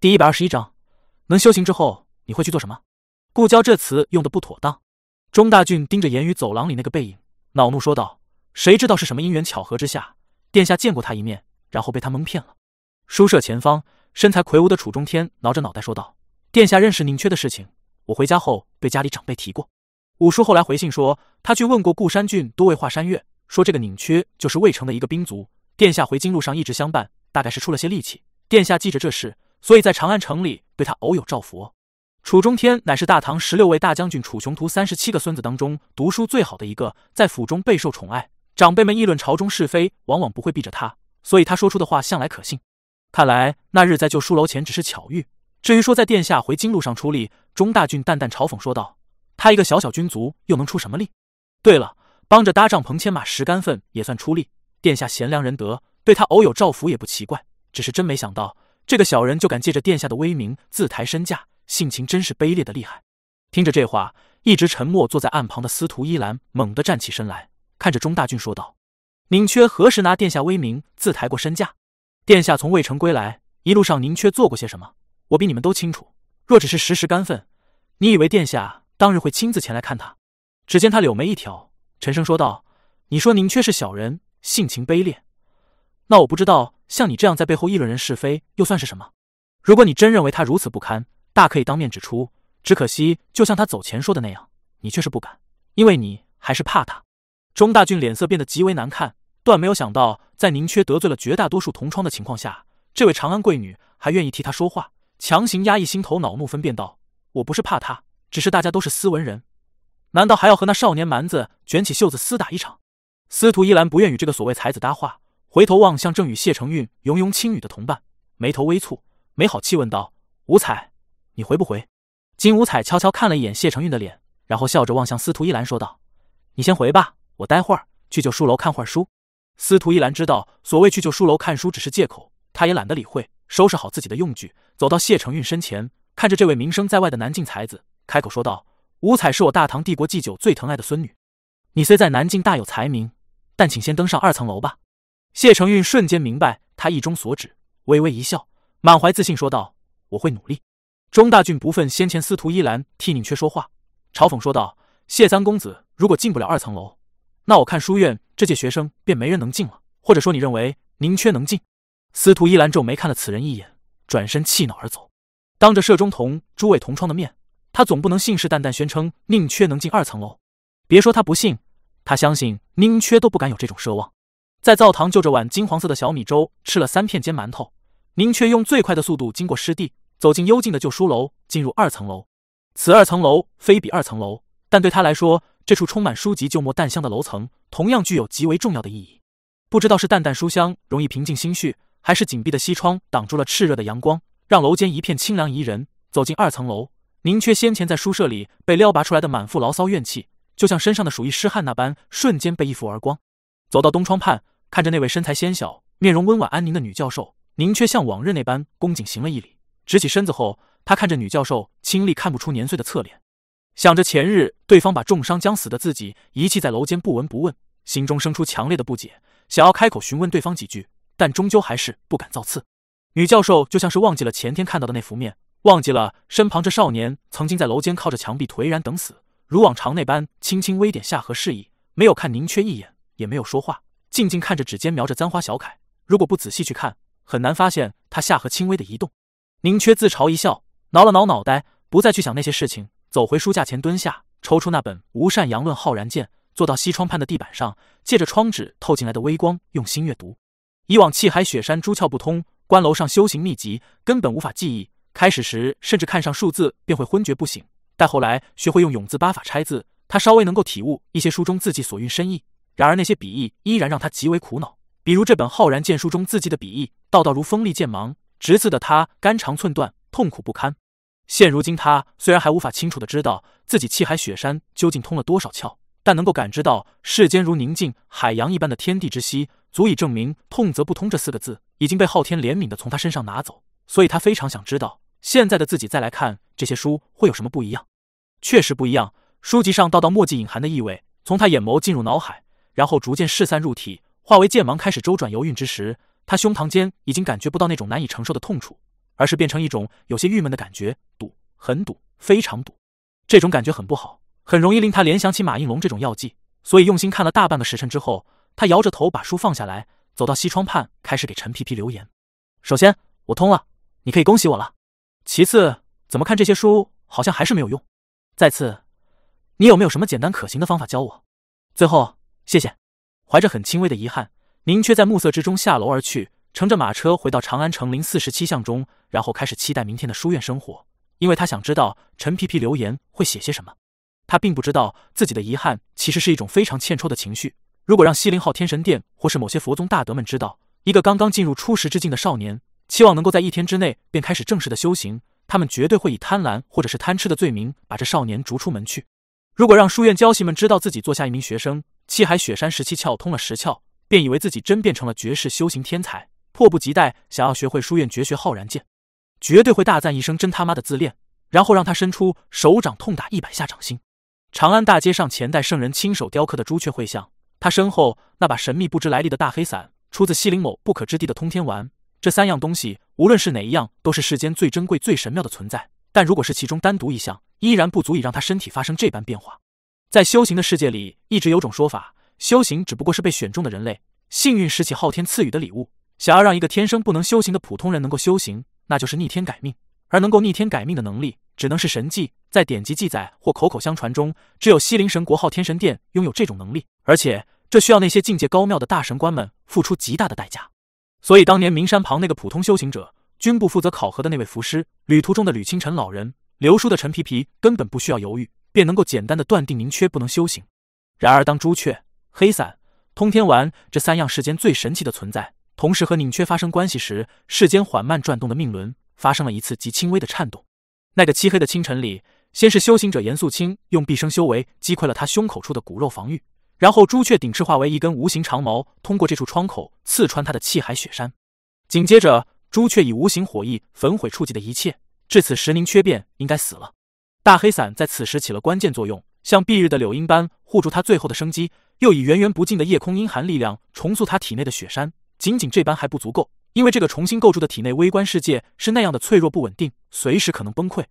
第一百二十一章，能修行之后你会去做什么？顾娇这词用的不妥当。钟大俊盯着言语走廊里那个背影，恼怒说道：“谁知道是什么因缘巧合之下，殿下见过他一面，然后被他蒙骗了。”书舍前方，身材魁梧的楚中天挠着脑袋说道：“殿下认识宁缺的事情，我回家后被家里长辈提过。五叔后来回信说，他去问过顾山郡都尉华山月，说这个宁缺就是魏城的一个兵卒。殿下回京路上一直相伴，大概是出了些力气。殿下记着这事，所以在长安城里对他偶有照拂。”楚中天乃是大唐十六位大将军楚雄图三十七个孙子当中读书最好的一个，在府中备受宠爱，长辈们议论朝中是非，往往不会避着他，所以他说出的话向来可信。看来那日在旧书楼前只是巧遇。至于说在殿下回京路上出力，钟大俊淡淡嘲讽说道：“他一个小小军卒，又能出什么力？对了，帮着搭帐篷牵马十干粪也算出力。殿下贤良仁德，对他偶有照拂也不奇怪。只是真没想到，这个小人就敢借着殿下的威名自抬身价，性情真是卑劣的厉害。”听着这话，一直沉默坐在岸旁的司徒依兰猛地站起身来，看着钟大俊说道：“宁缺何时拿殿下威名自抬过身价？”殿下从渭城归来，一路上宁缺做过些什么？我比你们都清楚。若只是时时干份，你以为殿下当日会亲自前来看他？只见他柳眉一挑，沉声说道：“你说宁缺是小人，性情卑劣。那我不知道，像你这样在背后议论人是非，又算是什么？如果你真认为他如此不堪，大可以当面指出。只可惜，就像他走前说的那样，你却是不敢，因为你还是怕他。”钟大俊脸色变得极为难看。断没有想到，在宁缺得罪了绝大多数同窗的情况下，这位长安贵女还愿意替他说话，强行压抑心头恼怒，分辨道：“我不是怕他，只是大家都是斯文人，难道还要和那少年蛮子卷起袖子厮打一场？”司徒依兰不愿与这个所谓才子搭话，回头望向正与谢承运拥拥轻语的同伴，眉头微蹙，没好气问道：“五彩，你回不回？”金五彩悄悄看了一眼谢承运的脸，然后笑着望向司徒依兰说道：“你先回吧，我待会儿去旧书楼看会儿书。”司徒依兰知道，所谓去旧书楼看书只是借口，他也懒得理会，收拾好自己的用具，走到谢承运身前，看着这位名声在外的南境才子，开口说道：“五彩是我大唐帝国祭酒最疼爱的孙女，你虽在南境大有才名，但请先登上二层楼吧。”谢承运瞬间明白他意中所指，微微一笑，满怀自信说道：“我会努力。”钟大俊不忿先前司徒依兰替宁缺说话，嘲讽说道：“谢三公子如果进不了二层楼。”那我看书院这届学生便没人能进了，或者说你认为宁缺能进？司徒依兰皱眉看了此人一眼，转身气恼而走。当着社中同诸位同窗的面，他总不能信誓旦旦宣称宁缺能进二层楼。别说他不信，他相信宁缺都不敢有这种奢望。在灶堂就着碗金黄色的小米粥吃了三片煎馒头，宁缺用最快的速度经过湿地，走进幽静的旧书楼，进入二层楼。此二层楼非彼二层楼，但对他来说。这处充满书籍旧墨淡香的楼层，同样具有极为重要的意义。不知道是淡淡书香容易平静心绪，还是紧闭的西窗挡住了炽热的阳光，让楼间一片清凉宜人。走进二层楼，宁缺先前在书舍里被撩拔出来的满腹牢骚怨气，就像身上的鼠疫湿汗那般，瞬间被一拂而光。走到东窗畔，看着那位身材纤小、面容温婉安宁的女教授，宁缺像往日那般恭谨行了一礼，直起身子后，他看着女教授清丽看不出年岁的侧脸。想着前日对方把重伤将死的自己遗弃在楼间不闻不问，心中生出强烈的不解，想要开口询问对方几句，但终究还是不敢造次。女教授就像是忘记了前天看到的那幅面，忘记了身旁这少年曾经在楼间靠着墙壁颓然等死，如往常那般轻轻微点下颌示意，没有看宁缺一眼，也没有说话，静静看着指尖描着簪花小楷。如果不仔细去看，很难发现他下颌轻微的移动。宁缺自嘲一笑，挠了挠脑袋，不再去想那些事情。走回书架前，蹲下，抽出那本《无善阳论浩然剑》，坐到西窗畔的地板上，借着窗纸透进来的微光，用心阅读。以往气海雪山诸窍不通，关楼上修行秘籍根本无法记忆。开始时甚至看上数字便会昏厥不醒，但后来学会用永字八法拆字，他稍微能够体悟一些书中字迹所蕴深意。然而那些笔意依然让他极为苦恼，比如这本《浩然剑》书中字迹的笔意，道道如锋利剑芒，直刺的他肝肠寸断，痛苦不堪。现如今，他虽然还无法清楚的知道自己气海雪山究竟通了多少窍，但能够感知到世间如宁静海洋一般的天地之息，足以证明“痛则不通”这四个字已经被昊天怜悯的从他身上拿走。所以他非常想知道，现在的自己再来看这些书会有什么不一样。确实不一样，书籍上道道墨迹隐含的意味，从他眼眸进入脑海，然后逐渐释散入体，化为剑芒开始周转游运之时，他胸膛间已经感觉不到那种难以承受的痛楚。而是变成一种有些郁闷的感觉，堵，很堵，非常堵。这种感觉很不好，很容易令他联想起马应龙这种药剂。所以用心看了大半个时辰之后，他摇着头把书放下来，走到西窗畔，开始给陈皮皮留言。首先，我通了，你可以恭喜我了。其次，怎么看这些书好像还是没有用。再次，你有没有什么简单可行的方法教我？最后，谢谢。怀着很轻微的遗憾，宁缺在暮色之中下楼而去，乘着马车回到长安城零四十七巷中，然后开始期待明天的书院生活，因为他想知道陈皮皮留言会写些什么。他并不知道自己的遗憾其实是一种非常欠抽的情绪。如果让西林号天神殿或是某些佛宗大德们知道，一个刚刚进入初识之境的少年期望能够在一天之内便开始正式的修行，他们绝对会以贪婪或者是贪吃的罪名把这少年逐出门去。如果让书院教习们知道自己做下一名学生七海雪山十七窍通了十窍，便以为自己真变成了绝世修行天才，迫不及待想要学会书院绝学浩然剑，绝对会大赞一声真他妈的自恋，然后让他伸出手掌痛打一百下掌心。长安大街上前代圣人亲手雕刻的朱雀会像，他身后那把神秘不知来历的大黑伞，出自西陵某不可之地的通天丸。这三样东西，无论是哪一样，都是世间最珍贵、最神妙的存在。但如果是其中单独一项，依然不足以让他身体发生这般变化。在修行的世界里，一直有种说法，修行只不过是被选中的人类幸运拾起昊天赐予的礼物。想要让一个天生不能修行的普通人能够修行，那就是逆天改命。而能够逆天改命的能力，只能是神迹。在典籍记载或口口相传中，只有西陵神国昊天神殿拥有这种能力，而且这需要那些境界高妙的大神官们付出极大的代价。所以，当年名山旁那个普通修行者，军部负责考核的那位符师，旅途中的吕清晨老人，留书的陈皮皮，根本不需要犹豫，便能够简单的断定宁缺不能修行。然而，当朱雀、黑伞、通天丸这三样世间最神奇的存在，同时和宁缺发生关系时，世间缓慢转动的命轮。发生了一次极轻微的颤动。那个漆黑的清晨里，先是修行者严肃清用毕生修为击溃了他胸口处的骨肉防御，然后朱雀顶翅化为一根无形长矛，通过这处窗口刺穿他的气海雪山。紧接着，朱雀以无形火翼焚毁触及的一切。至此时，宁缺便应该死了。大黑伞在此时起了关键作用，像蔽日的柳荫般护住他最后的生机，又以源源不尽的夜空阴寒力量重塑他体内的雪山。仅仅这般还不足够。因为这个重新构筑的体内微观世界是那样的脆弱不稳定，随时可能崩溃。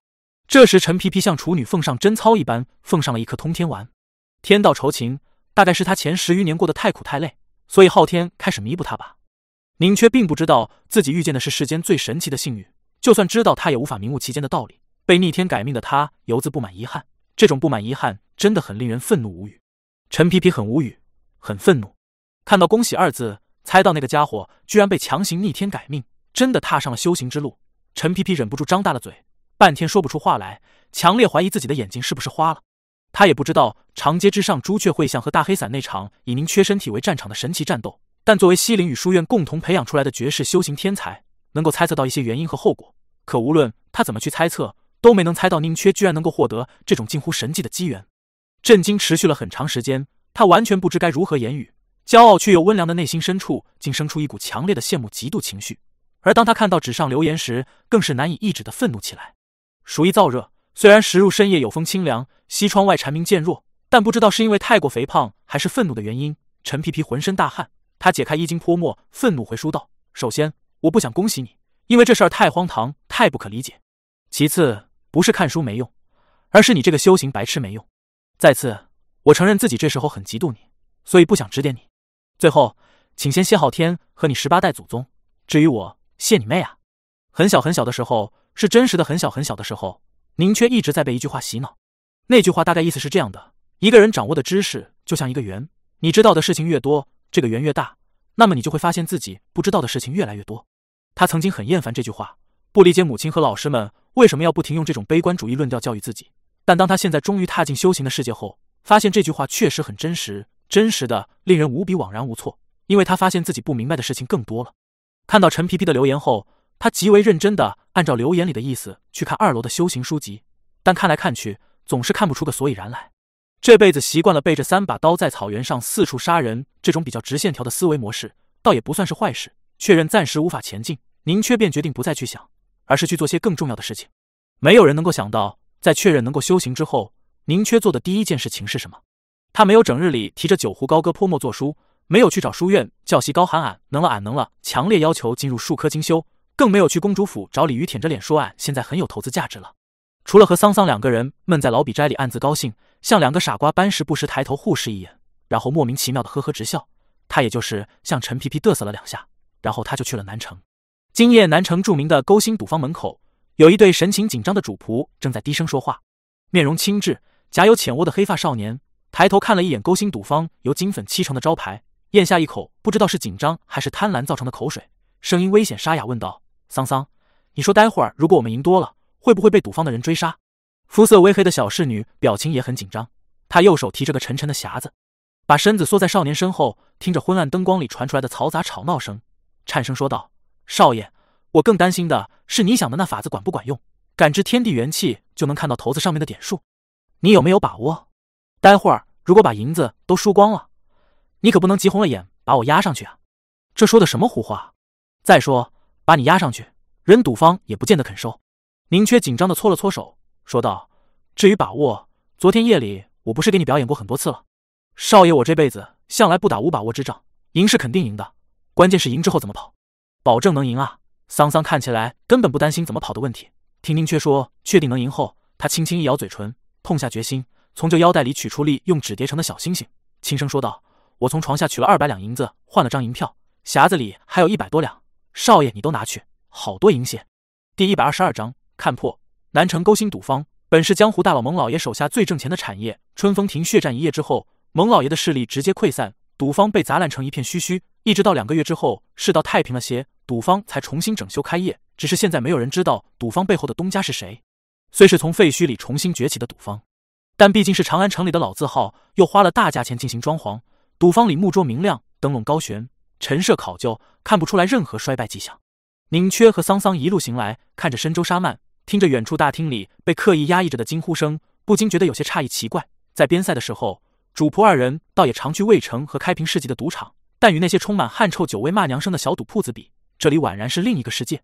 这时，陈皮皮像处女奉上贞操一般，奉上了一颗通天丸。天道酬勤，大概是他前十余年过得太苦太累，所以昊天开始弥补他吧。宁缺并不知道自己遇见的是世间最神奇的幸运，就算知道，他也无法明悟其间的道理。被逆天改命的他，犹自不满遗憾。这种不满遗憾，真的很令人愤怒无语。陈皮皮很无语，很愤怒，看到“恭喜”二字。猜到那个家伙居然被强行逆天改命，真的踏上了修行之路。陈皮皮忍不住张大了嘴，半天说不出话来，强烈怀疑自己的眼睛是不是花了。他也不知道长街之上朱雀会像和大黑伞那场以宁缺身体为战场的神奇战斗，但作为西陵与书院共同培养出来的绝世修行天才，能够猜测到一些原因和后果。可无论他怎么去猜测，都没能猜到宁缺居然能够获得这种近乎神迹的机缘。震惊持续了很长时间，他完全不知该如何言语。骄傲却又温良的内心深处，竟生出一股强烈的羡慕、嫉妒情绪。而当他看到纸上留言时，更是难以抑制的愤怒起来。暑意燥热，虽然时入深夜有风清凉，西窗外蝉鸣渐弱，但不知道是因为太过肥胖，还是愤怒的原因，陈皮皮浑身大汗。他解开衣襟泼墨，愤怒回书道：“首先，我不想恭喜你，因为这事儿太荒唐、太不可理解。其次，不是看书没用，而是你这个修行白痴没用。再次，我承认自己这时候很嫉妒你，所以不想指点你。”最后，请先谢昊天和你十八代祖宗。至于我，谢你妹啊！很小很小的时候，是真实的很小很小的时候，您却一直在被一句话洗脑。那句话大概意思是这样的：一个人掌握的知识就像一个圆，你知道的事情越多，这个圆越大，那么你就会发现自己不知道的事情越来越多。他曾经很厌烦这句话，不理解母亲和老师们为什么要不停用这种悲观主义论调教育自己。但当他现在终于踏进修行的世界后，发现这句话确实很真实。真实的令人无比惘然无措，因为他发现自己不明白的事情更多了。看到陈皮皮的留言后，他极为认真的按照留言里的意思去看二楼的修行书籍，但看来看去总是看不出个所以然来。这辈子习惯了背着三把刀在草原上四处杀人这种比较直线条的思维模式，倒也不算是坏事。确认暂时无法前进，宁缺便决定不再去想，而是去做些更重要的事情。没有人能够想到，在确认能够修行之后，宁缺做的第一件事情是什么。他没有整日里提着酒壶高歌泼墨作书，没有去找书院教习高喊俺能了俺能了，强烈要求进入术科精修，更没有去公主府找李鱼舔着脸说：“俺现在很有投资价值了。”除了和桑桑两个人闷在老笔斋里暗自高兴，像两个傻瓜般时不时抬头互视一眼，然后莫名其妙的呵呵直笑。他也就是向陈皮皮嘚瑟了两下，然后他就去了南城。今夜南城著名的勾心赌坊门口，有一对神情紧张的主仆正在低声说话，面容清致、夹有浅窝的黑发少年抬头看了一眼勾心赌坊由金粉漆成的招牌，咽下一口不知道是紧张还是贪婪造成的口水，声音危险沙哑问道：“桑桑，你说待会儿如果我们赢多了，会不会被赌坊的人追杀？”肤色微黑的小侍女表情也很紧张，她右手提着个沉沉的匣子，把身子缩在少年身后，听着昏暗灯光里传出来的嘈杂吵闹声，颤声说道。少爷，我更担心的是你想的那法子管不管用？感知天地元气就能看到骰子上面的点数，你有没有把握？待会儿如果把银子都输光了，你可不能急红了眼把我压上去啊！这说的什么胡话？再说把你压上去，人赌方也不见得肯收。宁缺紧张的搓了搓手，说道：“至于把握，昨天夜里我不是给你表演过很多次了？少爷，我这辈子向来不打无把握之仗，赢是肯定赢的，关键是赢之后怎么跑。”保证能赢啊！桑桑看起来根本不担心怎么跑的问题。听宁缺说确定能赢后，他轻轻一咬嘴唇，痛下决心，从旧腰带里取出粒用纸叠成的小星星，轻声说道：“我从床下取了二百两银子，换了张银票，匣子里还有一百多两。少爷，你都拿去，好多银线。”第一百二十二章看破。南城勾心赌坊本是江湖大佬蒙老爷手下最挣钱的产业。春风亭血战一夜之后，蒙老爷的势力直接溃散，赌坊被砸烂成一片虚虚。一直到两个月之后，世道太平了些。赌方才重新整修开业，只是现在没有人知道赌方背后的东家是谁。虽是从废墟里重新崛起的赌方，但毕竟是长安城里的老字号，又花了大价钱进行装潢。赌方里木桌明亮，灯笼高悬，陈设考究，看不出来任何衰败迹象。宁缺和桑桑一路行来，看着深州沙漫，听着远处大厅里被刻意压抑着的惊呼声，不禁觉得有些诧异奇怪。在边塞的时候，主仆二人倒也常去渭城和开平市集的赌场，但与那些充满汗臭、酒味、骂娘声的小赌铺子比，这里宛然是另一个世界，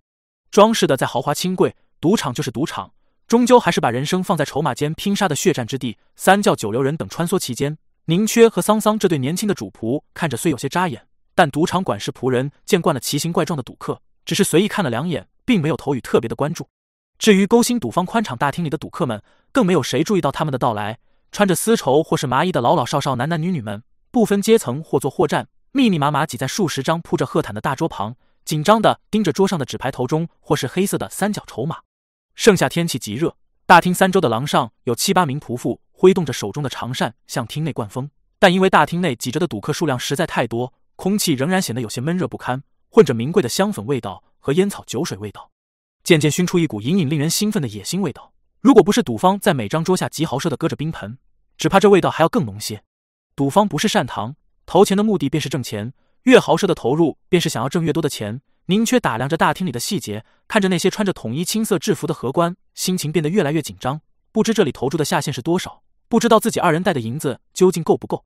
装饰的再豪华清贵，赌场就是赌场，终究还是把人生放在筹码间拼杀的血战之地。三教九流人等穿梭其间，宁缺和桑桑这对年轻的主仆看着虽有些扎眼，但赌场管事仆人见惯了奇形怪状的赌客，只是随意看了两眼，并没有投予特别的关注。至于勾心赌坊宽敞大厅里的赌客们，更没有谁注意到他们的到来。穿着丝绸或是麻衣的老老少少、男男女女们，不分阶层，或坐或站，密密麻麻挤在数十张铺着褐毯的大桌旁。紧张的盯着桌上的纸牌头中，或是黑色的三角筹码。盛夏天气极热，大厅三周的廊上有七八名仆妇挥动着手中的长扇向厅内灌风，但因为大厅内挤着的赌客数量实在太多，空气仍然显得有些闷热不堪，混着名贵的香粉味道和烟草酒水味道，渐渐熏出一股隐隐令人兴奋的野心味道。如果不是赌方在每张桌下极豪奢的搁着冰盆，只怕这味道还要更浓些。赌方不是善堂，投钱的目的便是挣钱。越豪奢的投入，便是想要挣越多的钱。宁缺打量着大厅里的细节，看着那些穿着统一青色制服的荷官，心情变得越来越紧张。不知这里投注的下限是多少？不知道自己二人带的银子究竟够不够？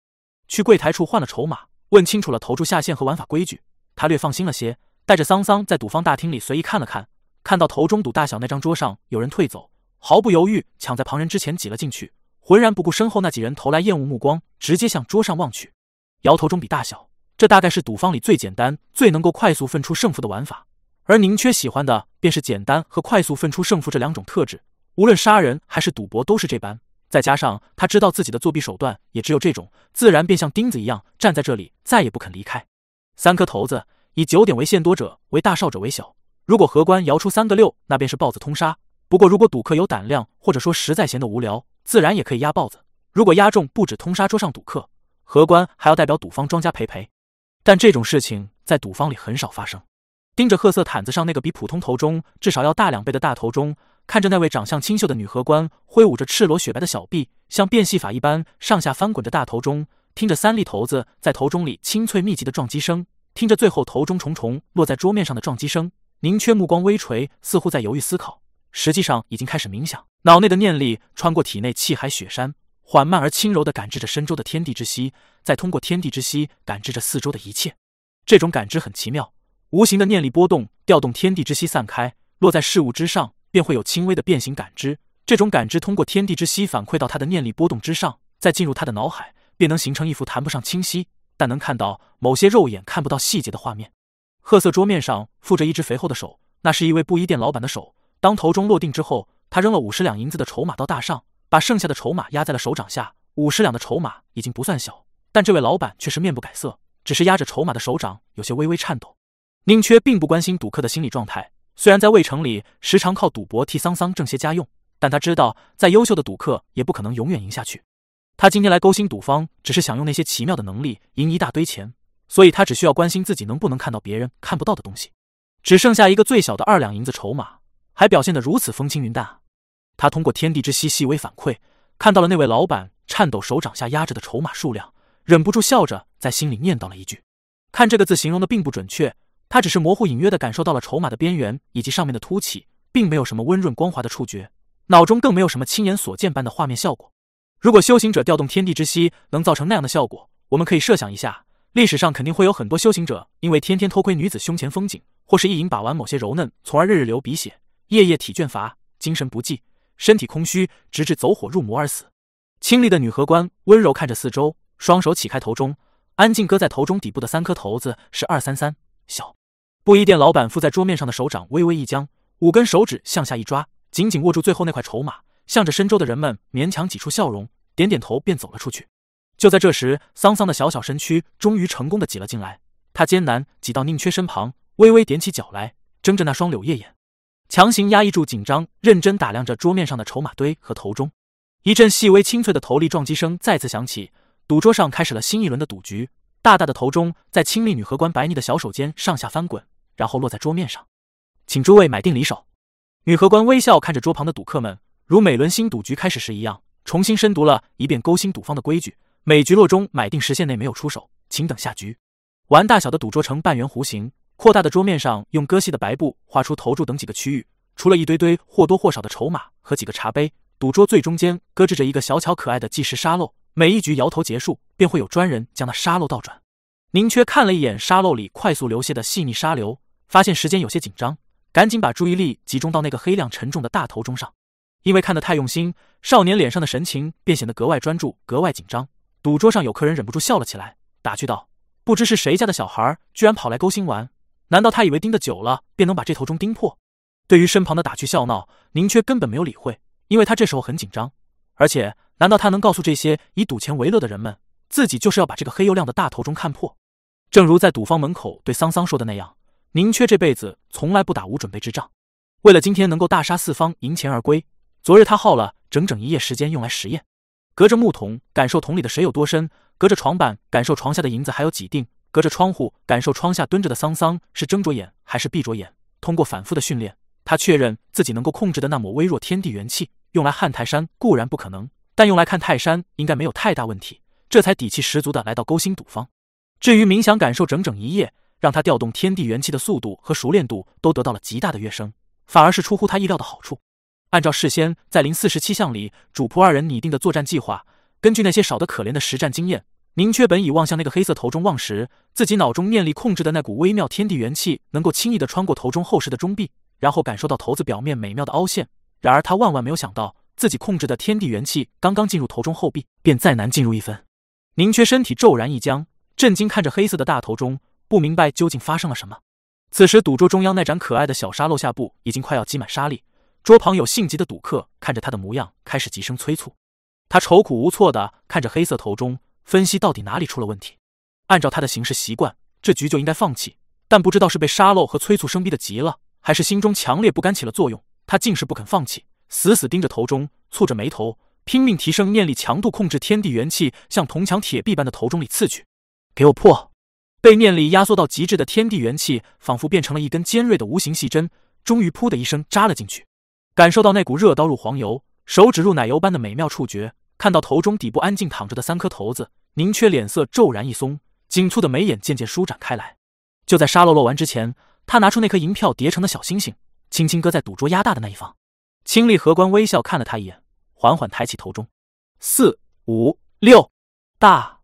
去柜台处换了筹码，问清楚了投注下限和玩法规矩，他略放心了些。带着桑桑在赌坊大厅里随意看了看，看到头中赌大小那张桌上有人退走，毫不犹豫抢在旁人之前挤了进去，浑然不顾身后那几人投来厌恶目光，直接向桌上望去，摇头中比大小。这大概是赌方里最简单、最能够快速分出胜负的玩法，而宁缺喜欢的便是简单和快速分出胜负这两种特质。无论杀人还是赌博都是这般，再加上他知道自己的作弊手段也只有这种，自然便像钉子一样站在这里，再也不肯离开。三颗骰子，以九点为限多者为大，少者为小。如果荷官摇出三个六，那便是豹子通杀。不过如果赌客有胆量，或者说实在闲得无聊，自然也可以压豹子。如果压中，不止通杀桌上赌客，荷官还要代表赌方庄家赔赔。但这种事情在赌坊里很少发生。盯着褐色毯子上那个比普通头中至少要大两倍的大头中，看着那位长相清秀的女荷官挥舞着赤裸雪白的小臂，像变戏法一般上下翻滚着大头中，听着三粒头子在头中里清脆密集的撞击声，听着最后头中重重落在桌面上的撞击声，宁缺目光微垂，似乎在犹豫思考，实际上已经开始冥想，脑内的念力穿过体内气海雪山。缓慢而轻柔地感知着深州的天地之息，再通过天地之息感知着四周的一切。这种感知很奇妙，无形的念力波动调动天地之息散开，落在事物之上，便会有轻微的变形感知。这种感知通过天地之息反馈到他的念力波动之上，再进入他的脑海，便能形成一幅谈不上清晰，但能看到某些肉眼看不到细节的画面。褐色桌面上附着一只肥厚的手，那是一位布衣店老板的手。当头中落定之后，他扔了五十两银子的筹码到大上，把剩下的筹码压在了手掌下。五十两的筹码已经不算小，但这位老板却是面不改色，只是压着筹码的手掌有些微微颤抖。宁缺并不关心赌客的心理状态，虽然在魏城里时常靠赌博替桑桑挣些家用，但他知道再优秀的赌客也不可能永远赢下去。他今天来勾心赌方，只是想用那些奇妙的能力赢一大堆钱，所以他只需要关心自己能不能看到别人看不到的东西。只剩下一个最小的二两银子筹码，还表现得如此风轻云淡。他通过天地之息细微反馈，看到了那位老板颤抖手掌下压着的筹码数量，忍不住笑着在心里念叨了一句：“看这个字形容的并不准确，他只是模糊隐约的感受到了筹码的边缘以及上面的凸起，并没有什么温润光滑的触觉，脑中更没有什么亲眼所见般的画面效果。如果修行者调动天地之息能造成那样的效果，我们可以设想一下，历史上肯定会有很多修行者因为天天偷窥女子胸前风景，或是一饮把玩某些柔嫩，从而日日流鼻血，夜夜体倦乏，精神不济。”身体空虚，直至走火入魔而死。清丽的女荷官温柔看着四周，双手起开头中，安静搁在头中底部的三颗头子是二三三小。布衣店老板附在桌面上的手掌微微一僵，五根手指向下一抓，紧紧握住最后那块筹码，向着深州的人们勉强挤出笑容，点点头便走了出去。就在这时，桑桑的小小身躯终于成功的挤了进来，他艰难挤到宁缺身旁，微微踮起脚来，睁着那双柳叶眼。强行压抑住紧张，认真打量着桌面上的筹码堆和头中。一阵细微清脆的头力撞击声再次响起，赌桌上开始了新一轮的赌局。大大的头中在清丽女荷官白腻的小手间上下翻滚，然后落在桌面上。请诸位买定离手。女荷官微笑看着桌旁的赌客们，如每轮新赌局开始时一样，重新深读了一遍勾心赌方的规矩：每局落中买定时限内没有出手，请等下局。玩大小的赌桌呈半圆弧形。扩大的桌面上，用割细的白布画出投注等几个区域，除了一堆堆或多或少的筹码和几个茶杯，赌桌最中间搁置着一个小巧可爱的计时沙漏。每一局摇头结束，便会有专人将那沙漏倒转。宁缺看了一眼沙漏里快速流泻的细腻沙流，发现时间有些紧张，赶紧把注意力集中到那个黑亮沉重的大头钟上。因为看得太用心，少年脸上的神情便显得格外专注，格外紧张。赌桌上有客人忍不住笑了起来，打趣道：“不知是谁家的小孩，居然跑来勾心玩。”难道他以为盯得久了便能把这头钟盯破？对于身旁的打趣笑闹，宁缺根本没有理会，因为他这时候很紧张。而且，难道他能告诉这些以赌钱为乐的人们，自己就是要把这个黑又亮的大头钟看破？正如在赌坊门口对桑桑说的那样，宁缺这辈子从来不打无准备之仗。为了今天能够大杀四方，赢钱而归，昨日他耗了整整一夜时间用来实验，隔着木桶感受桶里的水有多深，隔着床板感受床下的银子还有几锭。隔着窗户感受窗下蹲着的桑桑是睁着眼还是闭着眼。通过反复的训练，他确认自己能够控制的那抹微弱天地元气，用来撼泰山固然不可能，但用来看泰山应该没有太大问题。这才底气十足的来到勾心赌方。至于冥想感受整整一夜，让他调动天地元气的速度和熟练度都得到了极大的跃升，反而是出乎他意料的好处。按照事先在零四十七项里主仆二人拟定的作战计划，根据那些少得可怜的实战经验。宁缺本已望向那个黑色头中望时，自己脑中念力控制的那股微妙天地元气能够轻易的穿过头中厚实的中壁，然后感受到头子表面美妙的凹陷。然而他万万没有想到，自己控制的天地元气刚刚进入头中后壁，便再难进入一分。宁缺身体骤然一僵，震惊看着黑色的大头中，不明白究竟发生了什么。此时赌桌中央那盏可爱的小沙漏下部已经快要积满沙粒，桌旁有性急的赌客看着他的模样，开始急声催促。他愁苦无措的看着黑色头中。分析到底哪里出了问题？按照他的行事习惯，这局就应该放弃。但不知道是被沙漏和催促声逼得急了，还是心中强烈不甘起了作用，他竟是不肯放弃，死死盯着头中，蹙着眉头，拼命提升念力强度，控制天地元气向铜墙铁壁般的头中里刺去。给我破！被念力压缩到极致的天地元气，仿佛变成了一根尖锐的无形细针，终于噗的一声扎了进去。感受到那股热刀入黄油，手指入奶油般的美妙触觉。看到头中底部安静躺着的三颗头子，宁缺脸色骤然一松，紧蹙的眉眼渐渐舒展开来。就在沙漏漏完之前，他拿出那颗银票叠成的小星星，轻轻搁在赌桌压大的那一方。清丽荷官微笑看了他一眼，缓缓抬起头中，四五六，大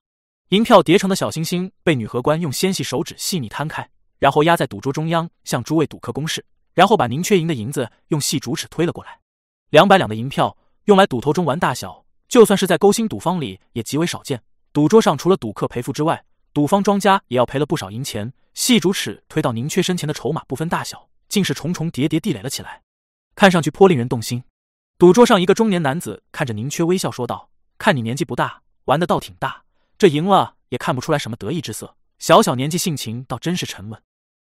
银票叠成的小星星被女荷官用纤细手指细腻摊开，然后压在赌桌中央，向诸位赌客公示，然后把宁缺赢的银子用细竹尺推了过来。两百两的银票用来赌头中玩大小。就算是在勾心赌方里也极为少见。赌桌上除了赌客赔付之外，赌方庄家也要赔了不少银钱。细竹尺推到宁缺身前的筹码不分大小，竟是重重叠叠地垒了起来，看上去颇令人动心。赌桌上，一个中年男子看着宁缺微笑说道：“看你年纪不大，玩的倒挺大，这赢了也看不出来什么得意之色。小小年纪，性情倒真是沉稳。”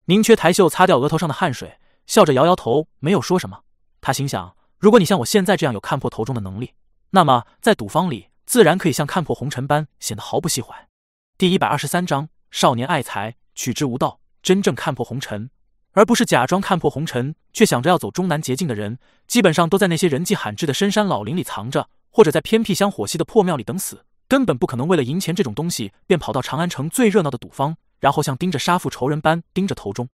宁缺抬袖擦掉额头上的汗水，笑着摇摇头，没有说什么。他心想：如果你像我现在这样有看破头中的能力，那么在赌坊里自然可以像看破红尘般显得毫不惜怀。第一百二十三章：少年爱财，取之无道。真正看破红尘。而不是假装看破红尘，却想着要走中南捷径的人，基本上都在那些人迹罕至的深山老林里藏着，或者在偏僻香火稀的破庙里等死。根本不可能为了赢钱这种东西，便跑到长安城最热闹的赌坊，然后像盯着杀父仇人般盯着头中。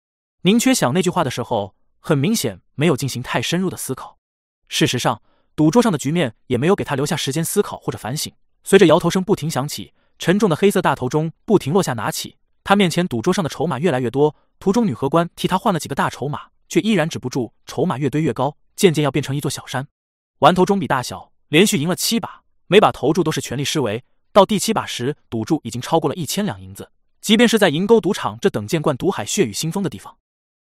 宁缺想那句话的时候，很明显没有进行太深入的思考。事实上，赌桌上的局面也没有给他留下时间思考或者反省。随着摇头声不停响起，沉重的黑色大头钟不停落下拿起，他面前赌桌上的筹码越来越多。途中，女荷官替他换了几个大筹码，却依然止不住，筹码越堆越高，渐渐要变成一座小山。玩头中比大小，连续赢了七把，每把投注都是全力施为。到第七把时，赌注已经超过了一千两银子。即便是在银沟赌场这等见惯赌海血雨腥风的地方，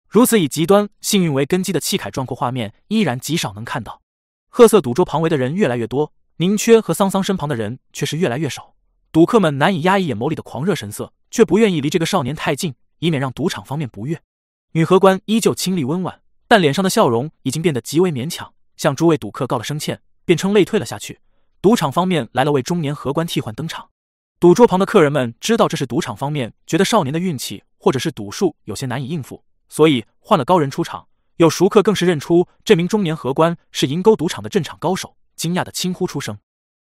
如此以极端幸运为根基的气概壮阔画面，依然极少能看到。褐色赌桌旁围的人越来越多，宁缺和桑桑身旁的人却是越来越少。赌客们难以压抑眼眸里的狂热神色，却不愿意离这个少年太近。以免让赌场方面不悦，女荷官依旧清丽温婉，但脸上的笑容已经变得极为勉强，向诸位赌客告了声歉，便称累退了下去。赌场方面来了位中年荷官替换登场，赌桌旁的客人们知道这是赌场方面觉得少年的运气或者是赌术有些难以应付，所以换了高人出场。有熟客更是认出这名中年荷官是银沟赌场的镇场高手，惊讶的轻呼出声。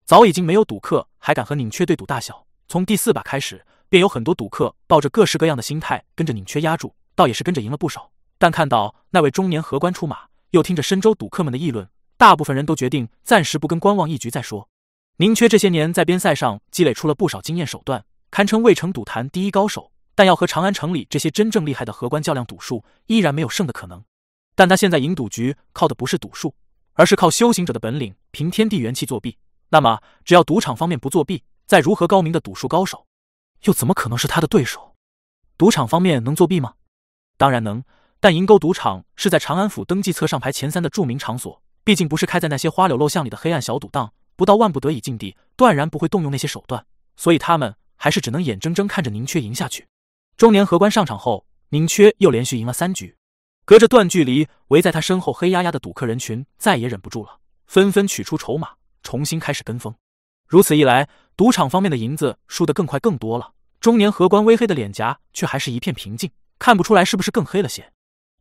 早已经没有赌客还敢和宁缺对赌大小，从第四把开始。便有很多赌客抱着各式各样的心态跟着宁缺压住，倒也是跟着赢了不少。但看到那位中年荷官出马，又听着深州赌客们的议论，大部分人都决定暂时不跟观望一局再说。宁缺这些年在边塞上积累出了不少经验手段，堪称渭城赌坛第一高手。但要和长安城里这些真正厉害的荷官较量赌术，依然没有胜的可能。但他现在赢赌局靠的不是赌术，而是靠修行者的本领，凭天地元气作弊。那么只要赌场方面不作弊，再如何高明的赌术高手？又怎么可能是他的对手？赌场方面能作弊吗？当然能，但银沟赌场是在长安府登记册上排前三的著名场所，毕竟不是开在那些花柳陋巷里的黑暗小赌档，不到万不得已境地，断然不会动用那些手段，所以他们还是只能眼睁睁看着宁缺赢下去。中年荷官上场后，宁缺又连续赢了三局，隔着段距离围在他身后黑压压的赌客人群再也忍不住了，纷纷取出筹码，重新开始跟风。如此一来，赌场方面的银子输得更快更多了。中年荷官微黑的脸颊却还是一片平静，看不出来是不是更黑了些。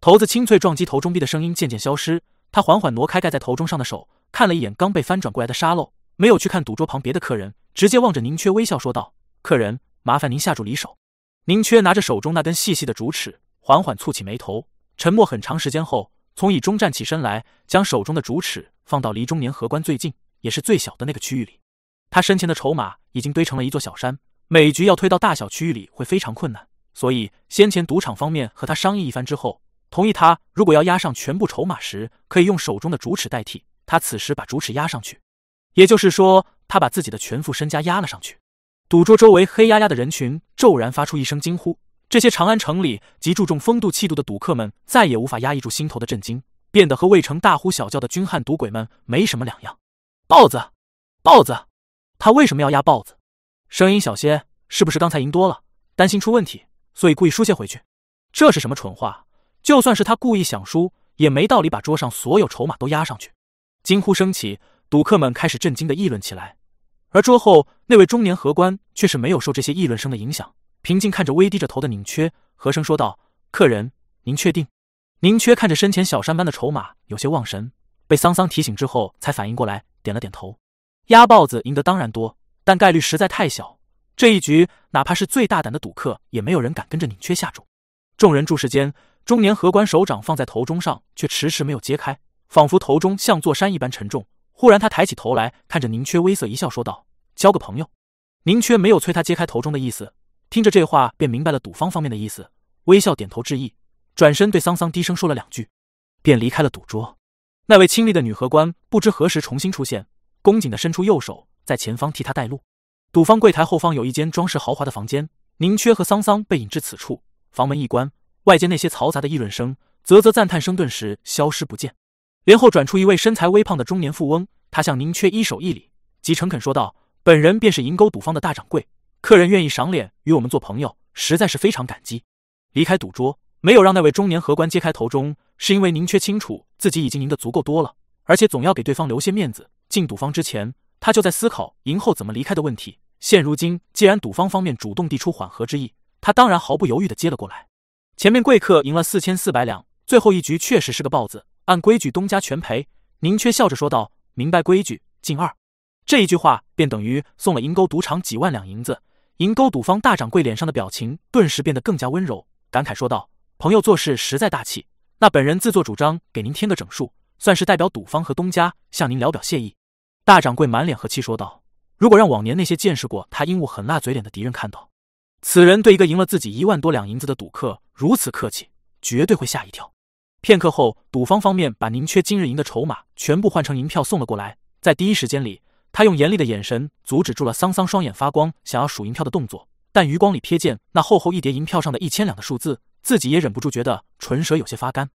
头子清脆撞击头中壁的声音渐渐消失，他缓缓挪开盖在头中上的手，看了一眼刚被翻转过来的沙漏，没有去看赌桌旁别的客人，直接望着宁缺微笑说道：“客人，麻烦您下注离手。”宁缺拿着手中那根细细的竹尺，缓缓蹙起眉头，沉默很长时间后，从椅中站起身来，将手中的竹尺放到离中年荷官最近，也是最小的那个区域里。他身前的筹码已经堆成了一座小山，每局要推到大小区域里会非常困难，所以先前赌场方面和他商议一番之后，同意他如果要压上全部筹码时，可以用手中的竹尺代替。他此时把竹尺压上去，也就是说，他把自己的全副身家压了上去。赌桌周围黑压压的人群骤然发出一声惊呼，这些长安城里极注重风度气度的赌客们再也无法压抑住心头的震惊，变得和渭城大呼小叫的军汉赌鬼们没什么两样。豹子，豹子。他为什么要压豹子？声音小些，是不是刚才赢多了，担心出问题，所以故意输些回去？这是什么蠢话？就算是他故意想输，也没道理把桌上所有筹码都压上去。惊呼声起，赌客们开始震惊的议论起来，而桌后那位中年荷官却是没有受这些议论声的影响，平静看着微低着头的宁缺，和声说道：“客人，您确定？”宁缺看着身前小山般的筹码，有些忘神，被桑桑提醒之后才反应过来，点了点头。压豹子赢得当然多，但概率实在太小。这一局，哪怕是最大胆的赌客，也没有人敢跟着宁缺下注。众人注视间，中年荷官手掌放在头中上，却迟迟没有揭开，仿佛头中像座山一般沉重。忽然，他抬起头来，看着宁缺，微涩一笑，说道：“交个朋友。”宁缺没有催他揭开头中的意思，听着这话，便明白了赌方方面的意思，微笑点头致意，转身对桑桑低声说了两句，便离开了赌桌。那位清丽的女荷官不知何时重新出现。恭谨的伸出右手，在前方替他带路。赌方柜台后方有一间装饰豪华的房间，宁缺和桑桑被引至此处。房门一关，外间那些嘈杂的议论声啧啧赞叹声顿时消失不见。帘后转出一位身材微胖的中年富翁，他向宁缺一手一礼，极诚恳说道：“本人便是银沟赌坊的大掌柜，客人愿意赏脸与我们做朋友，实在是非常感激。”离开赌桌，没有让那位中年荷官揭开头中，是因为宁缺清楚自己已经赢得足够多了，而且总要给对方留些面子。进赌坊之前，他就在思考赢后怎么离开的问题。现如今，既然赌方方面主动递出缓和之意，他当然毫不犹豫的接了过来。前面贵客赢了四千四百两，最后一局确实是个豹子，按规矩东家全赔。宁缺笑着说道：“明白规矩，进二。”这一句话便等于送了银钩赌场几万两银子。银钩赌方大掌柜脸上的表情顿时变得更加温柔，感慨说道：“朋友做事实在大气，那本人自作主张给您添个整数，算是代表赌方和东家向您聊表谢意。”大掌柜满脸和气说道。如果让往年那些见识过他阴雾狠辣嘴脸的敌人看到，此人对一个赢了自己一万多两银子的赌客如此客气，绝对会吓一跳。片刻后，赌方方面把宁缺今日赢的筹码全部换成银票送了过来。在第一时间里，他用严厉的眼神阻止住了桑桑双眼发光想要数银票的动作，但余光里瞥见那厚厚一叠银票上的一千两的数字，自己也忍不住觉得唇舌有些发干。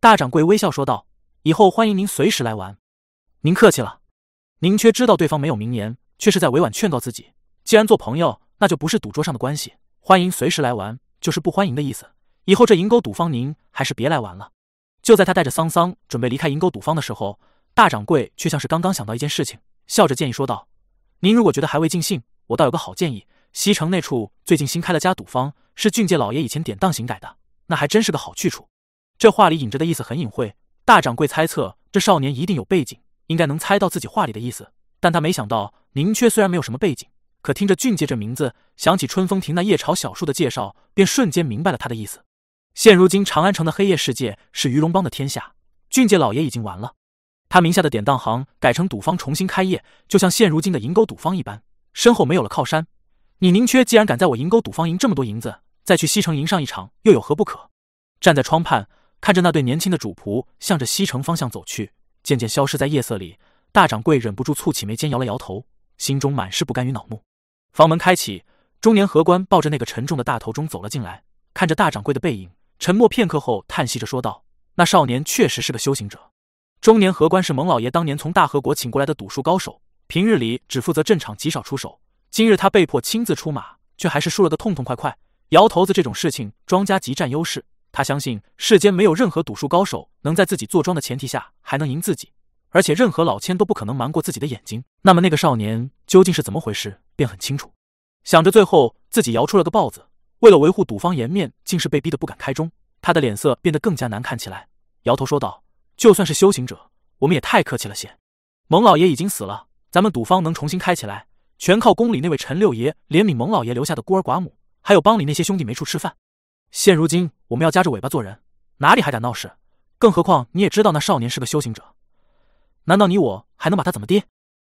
大掌柜微笑说道：“以后欢迎您随时来玩。”您客气了。宁缺知道对方没有名言。却是在委婉劝告自己，既然做朋友，那就不是赌桌上的关系。欢迎随时来玩，就是不欢迎的意思。以后这银钩赌坊，您还是别来玩了。就在他带着桑桑准备离开银钩赌坊的时候，大掌柜却像是刚刚想到一件事情，笑着建议说道：“您如果觉得还未尽兴，我倒有个好建议。西城那处最近新开了家赌坊，是俊介老爷以前典当行改的，那还真是个好去处。”这话里隐着的意思很隐晦，大掌柜猜测这少年一定有背景，应该能猜到自己话里的意思。但他没想到，宁缺虽然没有什么背景，可听着俊介这名字，想起春风亭那夜草小树的介绍，便瞬间明白了他的意思。现如今长安城的黑夜世界是鱼龙帮的天下，俊介老爷已经完了，他名下的典当行改成赌坊重新开业，就像现如今的银沟赌坊一般，身后没有了靠山。你宁缺既然敢在我银沟赌坊赢这么多银子，再去西城赢上一场又有何不可？站在窗畔，看着那对年轻的主仆向着西城方向走去，渐渐消失在夜色里。大掌柜忍不住蹙起眉间，摇了摇头，心中满是不甘与恼怒。房门开启，中年荷官抱着那个沉重的大头钟走了进来，看着大掌柜的背影，沉默片刻后叹息着说道：“那少年确实是个修行者。”中年荷官是蒙老爷当年从大和国请过来的赌术高手，平日里只负责镇场，极少出手。今日他被迫亲自出马，却还是输了个痛痛快快。摇头子这种事情，庄家极占优势。他相信世间没有任何赌术高手能在自己坐庄的前提下还能赢自己。而且任何老千都不可能瞒过自己的眼睛，那么那个少年究竟是怎么回事，便很清楚。想着最后自己摇出了个豹子，为了维护赌方颜面，竟是被逼得不敢开中，他的脸色变得更加难看起来，摇头说道：“就算是修行者，我们也太客气了些。蒙老爷已经死了，咱们赌方能重新开起来，全靠宫里那位陈六爷怜悯蒙老爷留下的孤儿寡母，还有帮里那些兄弟没处吃饭。现如今我们要夹着尾巴做人，哪里还敢闹事？更何况你也知道那少年是个修行者。”难道你我还能把他怎么地？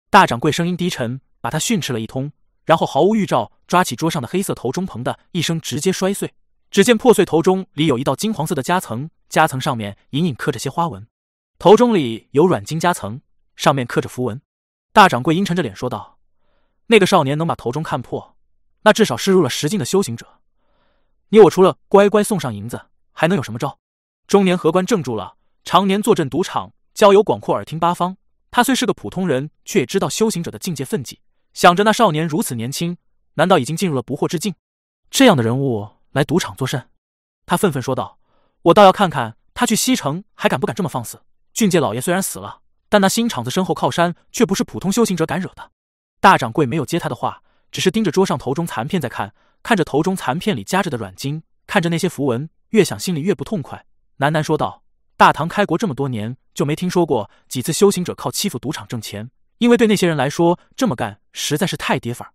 大掌柜声音低沉，把他训斥了一通，然后毫无预兆抓起桌上的黑色头钟，砰的一声直接摔碎。只见破碎头钟里有一道金黄色的夹层，夹层上面隐隐刻着些花纹。头钟里有软金夹层，上面刻着符文。大掌柜阴沉着脸说道：“那个少年能把头钟看破，那至少是入了十境的修行者。你我除了乖乖送上银子，还能有什么招？”中年荷官怔住了，常年坐镇赌场。交友广阔，耳听八方。他虽是个普通人，却也知道修行者的境界分际。想着那少年如此年轻，难道已经进入了不惑之境？这样的人物来赌场作甚？他愤愤说道：“我倒要看看他去西城还敢不敢这么放肆。俊介老爷虽然死了，但那新厂子身后靠山却不是普通修行者敢惹的。”大掌柜没有接他的话，只是盯着桌上头中残片在看，看着头中残片里夹着的软金，看着那些符文，越想心里越不痛快，喃喃说道。大唐开国这么多年，就没听说过几次修行者靠欺负赌场挣钱。因为对那些人来说，这么干实在是太跌份儿。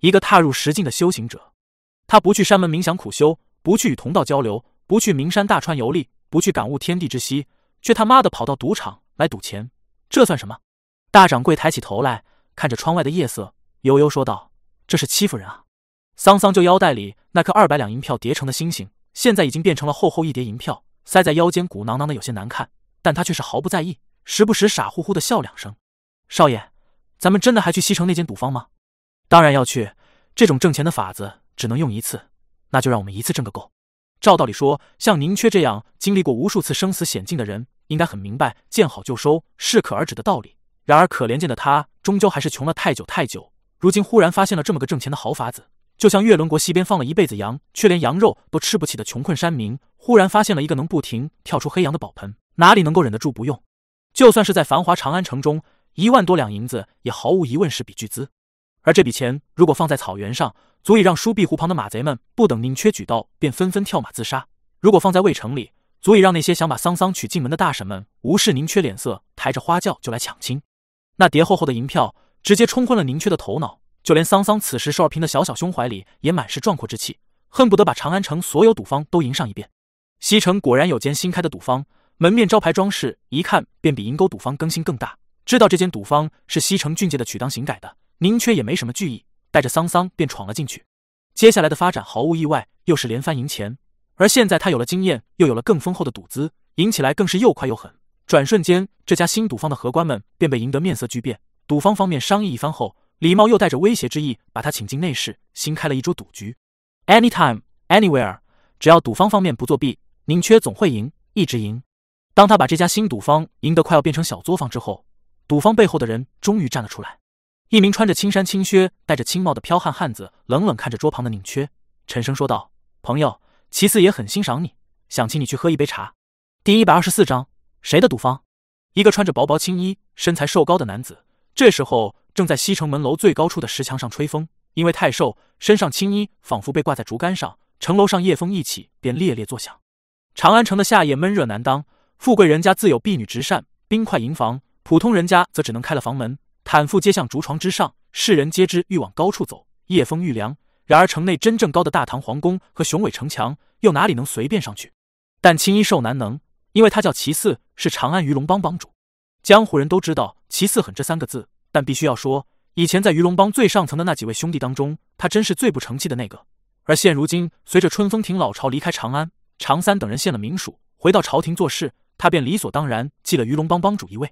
一个踏入十境的修行者，他不去山门冥想苦修，不去与同道交流，不去名山大川游历，不去感悟天地之息，却他妈的跑到赌场来赌钱，这算什么？大掌柜抬起头来看着窗外的夜色，悠悠说道：“这是欺负人啊！”桑桑就腰带里那颗二百两银票叠成的星星，现在已经变成了厚厚一叠银票。塞在腰间，鼓囊囊的，有些难看，但他却是毫不在意，时不时傻乎乎的笑两声。少爷，咱们真的还去西城那间赌坊吗？当然要去，这种挣钱的法子只能用一次，那就让我们一次挣个够。照道理说，像宁缺这样经历过无数次生死险境的人，应该很明白见好就收、适可而止的道理。然而可怜见的他，终究还是穷了太久太久。如今忽然发现了这么个挣钱的好法子，就像月轮国西边放了一辈子羊，却连羊肉都吃不起的穷困山民，忽然发现了一个能不停跳出黑羊的宝盆，哪里能够忍得住不用？就算是在繁华长安城中，一万多两银子也毫无疑问是笔巨资。而这笔钱如果放在草原上，足以让疏碧湖旁的马贼们不等宁缺举刀，便纷纷跳马自杀；如果放在魏城里，足以让那些想把桑桑娶进门的大婶们无视宁缺脸色，抬着花轿就来抢亲。那叠厚厚的银票直接冲昏了宁缺的头脑，就连桑桑此时瘦而平的小小胸怀里也满是壮阔之气，恨不得把长安城所有赌坊都赢上一遍。西城果然有间新开的赌坊，门面招牌装饰一看便比银沟赌坊更新更大。知道这间赌坊是西城俊介的曲当行改的，宁缺也没什么惧意。带着桑桑便闯了进去，接下来的发展毫无意外，又是连番赢钱。而现在他有了经验，又有了更丰厚的赌资，赢起来更是又快又狠。转瞬间，这家新赌坊的荷官们便被赢得面色巨变。赌方方面商议一番后，李茂又带着威胁之意把他请进内室，新开了一桌赌局。Anytime, anywhere，只要赌方方面不作弊，宁缺总会赢，一直赢。当他把这家新赌坊赢得快要变成小作坊之后，赌方背后的人终于站了出来。一名穿着青衫青靴、戴着青帽的剽悍汉子冷冷看着桌旁的宁缺，沉声说道：“朋友，齐四爷很欣赏你，想请你去喝一杯茶。”第一百二十四章，谁的赌坊？一个穿着薄薄青衣、身材瘦高的男子，这时候正在西城门楼最高处的石墙上吹风。因为太瘦，身上青衣仿佛被挂在竹竿上，城楼上夜风一起便猎猎作响。长安城的夏夜闷热难当，富贵人家自有婢女执扇、冰块银房，普通人家则只能开了房门。坦腹皆向竹床之上，世人皆知欲往高处走，夜风愈凉。然而城内真正高的大唐皇宫和雄伟城墙，又哪里能随便上去？但青衣瘦难能，因为他叫齐四，是长安鱼龙帮帮主。江湖人都知道齐四狠这三个字，但必须要说，以前在鱼龙帮最上层的那几位兄弟当中，他真是最不成器的那个。而现如今，随着春风亭老巢离开长安，常三等人献了明署，回到朝廷做事，他便理所当然记了鱼龙帮帮主一位。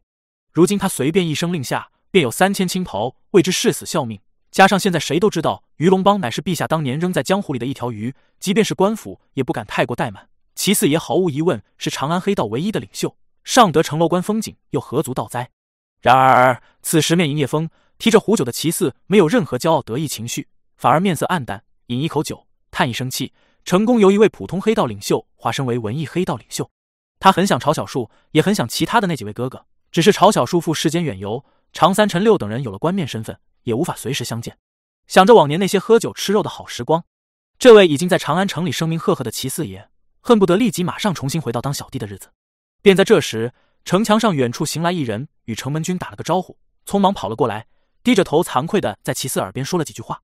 如今他随便一声令下。便有三千青袍为之誓死效命，加上现在谁都知道鱼龙帮乃是陛下当年扔在江湖里的一条鱼，即便是官府也不敢太过怠慢。齐四爷毫无疑问是长安黑道唯一的领袖，上得城楼观风景，又何足道哉？然而此时面迎夜风，提着壶酒的齐四没有任何骄傲得意情绪，反而面色暗淡，饮一口酒，叹一声气，成功由一位普通黑道领袖化身为文艺黑道领袖。他很想朝小树，也很想其他的那几位哥哥，只是朝小树赴世间远游。常三、陈六等人有了官面身份，也无法随时相见。想着往年那些喝酒吃肉的好时光，这位已经在长安城里声名赫赫的齐四爷，恨不得立即马上重新回到当小弟的日子。便在这时，城墙上远处行来一人，与城门军打了个招呼，匆忙跑了过来，低着头惭愧的在齐四耳边说了几句话。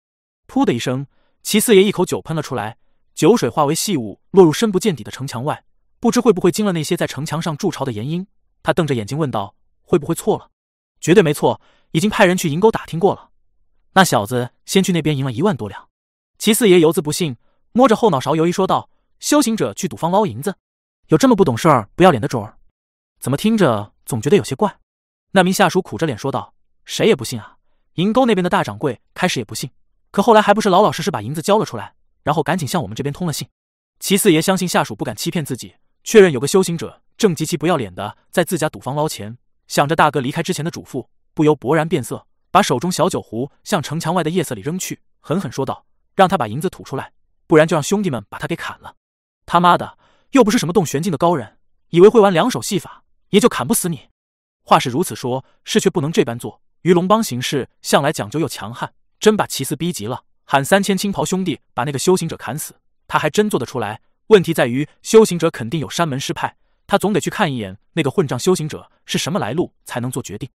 噗的一声，齐四爷一口酒喷了出来，酒水化为细雾，落入深不见底的城墙外，不知会不会惊了那些在城墙上筑巢的岩鹰。他瞪着眼睛问道：“会不会错了？”绝对没错，已经派人去银沟打听过了。那小子先去那边赢了一万多两。齐四爷犹自不信，摸着后脑勺犹豫说道：“修行者去赌坊捞银子，有这么不懂事儿、不要脸的主儿？怎么听着总觉得有些怪？”那名下属苦着脸说道：“谁也不信啊！银沟那边的大掌柜开始也不信，可后来还不是老老实实把银子交了出来，然后赶紧向我们这边通了信。”齐四爷相信下属不敢欺骗自己，确认有个修行者正极其不要脸的在自家赌坊捞钱。想着大哥离开之前的嘱咐，不由勃然变色，把手中小酒壶向城墙外的夜色里扔去，狠狠说道：“让他把银子吐出来，不然就让兄弟们把他给砍了。他妈的，又不是什么动玄境的高人，以为会玩两手戏法，也就砍不死你。”话是如此说，事却不能这般做。鱼龙帮行事向来讲究又强悍，真把齐四逼急了，喊三千青袍兄弟把那个修行者砍死，他还真做得出来。问题在于，修行者肯定有山门师派。他总得去看一眼那个混账修行者是什么来路，才能做决定。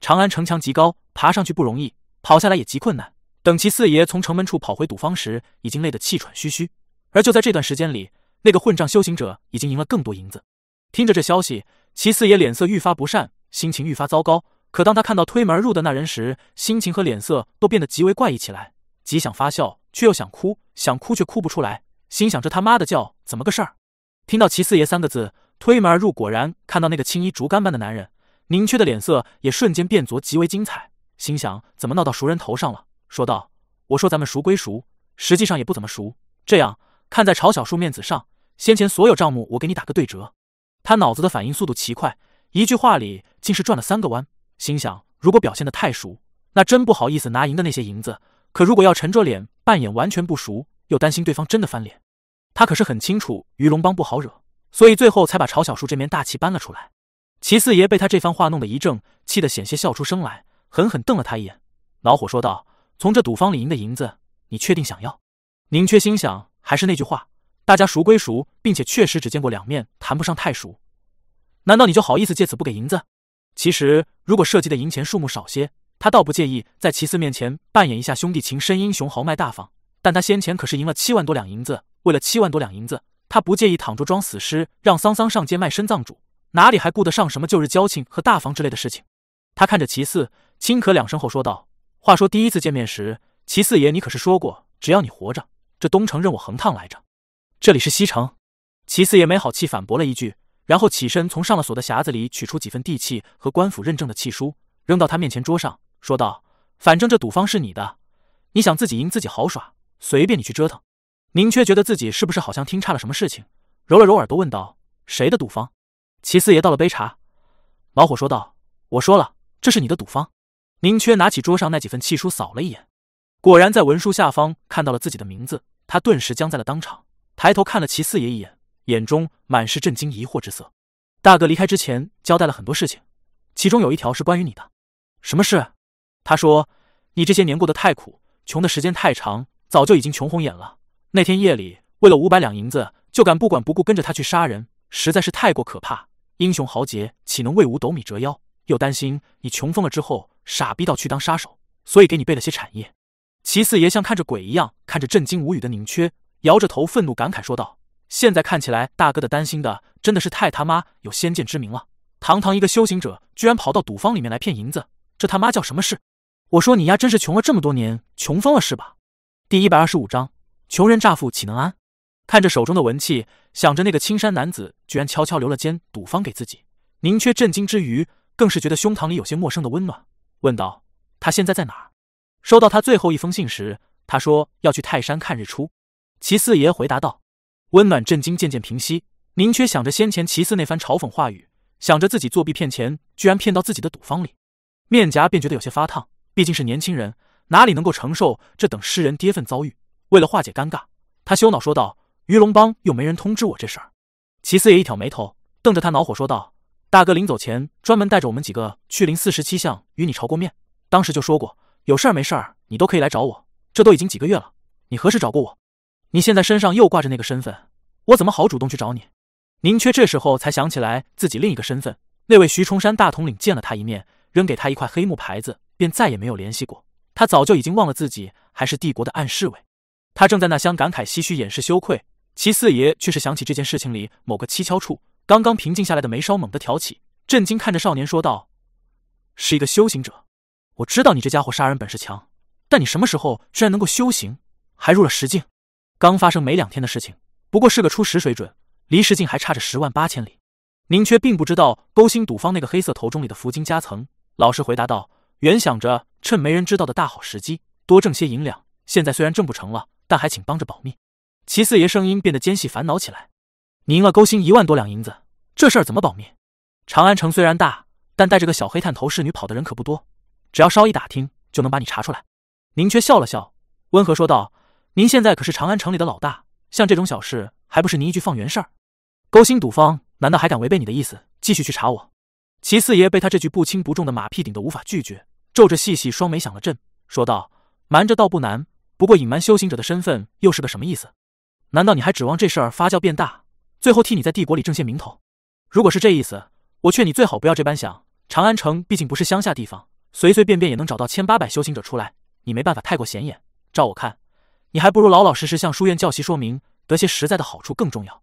长安城墙极高，爬上去不容易，跑下来也极困难。等齐四爷从城门处跑回赌坊时，已经累得气喘吁吁。而就在这段时间里，那个混账修行者已经赢了更多银子。听着这消息，齐四爷脸色愈发不善，心情愈发糟糕。可当他看到推门而入的那人时，心情和脸色都变得极为怪异起来，极想发笑，却又想哭，想哭却哭不出来，心想这他妈的叫怎么个事儿？听到齐四爷三个字。推门而入，果然看到那个青衣竹竿般的男人，宁缺的脸色也瞬间变作极为精彩，心想怎么闹到熟人头上了？说道：“我说咱们熟归熟，实际上也不怎么熟。这样看在朝小树面子上，先前所有账目我给你打个对折。他脑子的反应速度奇快，一句话里竟是转了三个弯，心想：如果表现的太熟，那真不好意思拿赢的那些银子；可如果要沉着脸扮演完全不熟，又担心对方真的翻脸。他可是很清楚鱼龙帮不好惹，所以最后才把朝小树这面大旗搬了出来。齐四爷被他这番话弄得一怔，气得险些笑出声来，狠狠瞪了他一眼，恼火说道：“从这赌坊里赢的银子，你确定想要？”宁缺心想，还是那句话，大家熟归熟，并且确实只见过两面，谈不上太熟。难道你就好意思借此不给银子？其实，如果涉及的银钱数目少些，他倒不介意在齐四面前扮演一下兄弟情深、英雄豪迈大方。但他先前可是赢了七万多两银子，为了七万多两银子，他不介意躺着装死尸，让桑桑上街卖身葬主。哪里还顾得上什么旧日交情和大房之类的事情？他看着齐四，轻咳两声后说道：“话说第一次见面时，齐四爷你可是说过，只要你活着，这东城任我横烫来着。这里是西城。”齐四爷没好气反驳了一句，然后起身从上了锁的匣子里取出几份地契和官府认证的契书，扔到他面前桌上，说道：“反正这赌方是你的，你想自己赢自己豪耍，随便你去折腾。”宁缺觉得自己是不是好像听差了什么事情，揉了揉耳朵问道：“谁的赌方？”齐四爷倒了杯茶，恼火说道：“我说了，这是你的赌方。”宁缺拿起桌上那几份契书扫了一眼，果然在文书下方看到了自己的名字。他顿时僵在了当场，抬头看了齐四爷一眼，眼中满是震惊疑惑之色。大哥离开之前交代了很多事情，其中有一条是关于你的。什么事？他说：“你这些年过得太苦，穷的时间太长，早就已经穷红眼了。那天夜里，为了五百两银子，就敢不管不顾跟着他去杀人，实在是太过可怕。”英雄豪杰岂能为五斗米折腰？又担心你穷疯了之后傻逼到去当杀手，所以给你备了些产业。齐四爷像看着鬼一样看着震惊无语的宁缺，摇着头愤怒感慨说道：“现在看起来，大哥的担心的真的是太他妈有先见之明了。堂堂一个修行者，居然跑到赌坊里面来骗银子，这他妈叫什么事？我说你丫真是穷了这么多年，穷疯了是吧？”第一百二十五章，穷人乍富岂能安？看着手中的文器，想着那个青衫男子居然悄悄留了间赌坊给自己，宁缺震惊之余，更是觉得胸膛里有些陌生的温暖，问道：“他现在在哪儿？”收到他最后一封信时，他说要去泰山看日出。齐四爷回答道：“温暖震惊渐渐平息，宁缺想着先前齐四那番嘲讽话语，想着自己作弊骗钱，居然骗到自己的赌坊里，面颊便觉得有些发烫。毕竟是年轻人，哪里能够承受这等失人跌份遭遇？为了化解尴尬，他羞恼说道。”鱼龙帮又没人通知我这事儿，齐四爷一挑眉头，瞪着他恼火说道：“大哥临走前专门带着我们几个去灵四十七巷与你朝过面，当时就说过，有事儿没事儿你都可以来找我。这都已经几个月了，你何时找过我？你现在身上又挂着那个身份，我怎么好主动去找你？”宁缺这时候才想起来自己另一个身份，那位徐崇山大统领见了他一面，扔给他一块黑木牌子，便再也没有联系过。他早就已经忘了自己还是帝国的暗侍卫。他正在那厢感慨唏嘘，掩饰羞愧。齐四爷却是想起这件事情里某个蹊跷处，刚刚平静下来的眉梢猛地挑起，震惊看着少年说道：“是一个修行者。我知道你这家伙杀人本事强，但你什么时候居然能够修行，还入了石境？刚发生没两天的事情，不过是个初始水准，离石境还差着十万八千里。”宁缺并不知道勾心赌方那个黑色头中里的福金夹层，老实回答道：“原想着趁没人知道的大好时机多挣些银两，现在虽然挣不成了，但还请帮着保密。”齐四爷声音变得尖细，烦恼起来：“你赢了勾心一万多两银子，这事儿怎么保密？长安城虽然大，但带着个小黑炭头侍女跑的人可不多，只要稍一打听，就能把你查出来。”宁缺笑了笑，温和说道：“您现在可是长安城里的老大，像这种小事，还不是您一句放圆事儿？勾心赌方，难道还敢违背你的意思，继续去查我？”齐四爷被他这句不轻不重的马屁顶得无法拒绝，皱着细细双眉想了阵，说道：“瞒着倒不难，不过隐瞒修行者的身份，又是个什么意思？”难道你还指望这事儿发酵变大，最后替你在帝国里挣些名头？如果是这意思，我劝你最好不要这般想。长安城毕竟不是乡下地方，随随便便也能找到千八百修行者出来，你没办法太过显眼。照我看，你还不如老老实实向书院教习说明，得些实在的好处更重要。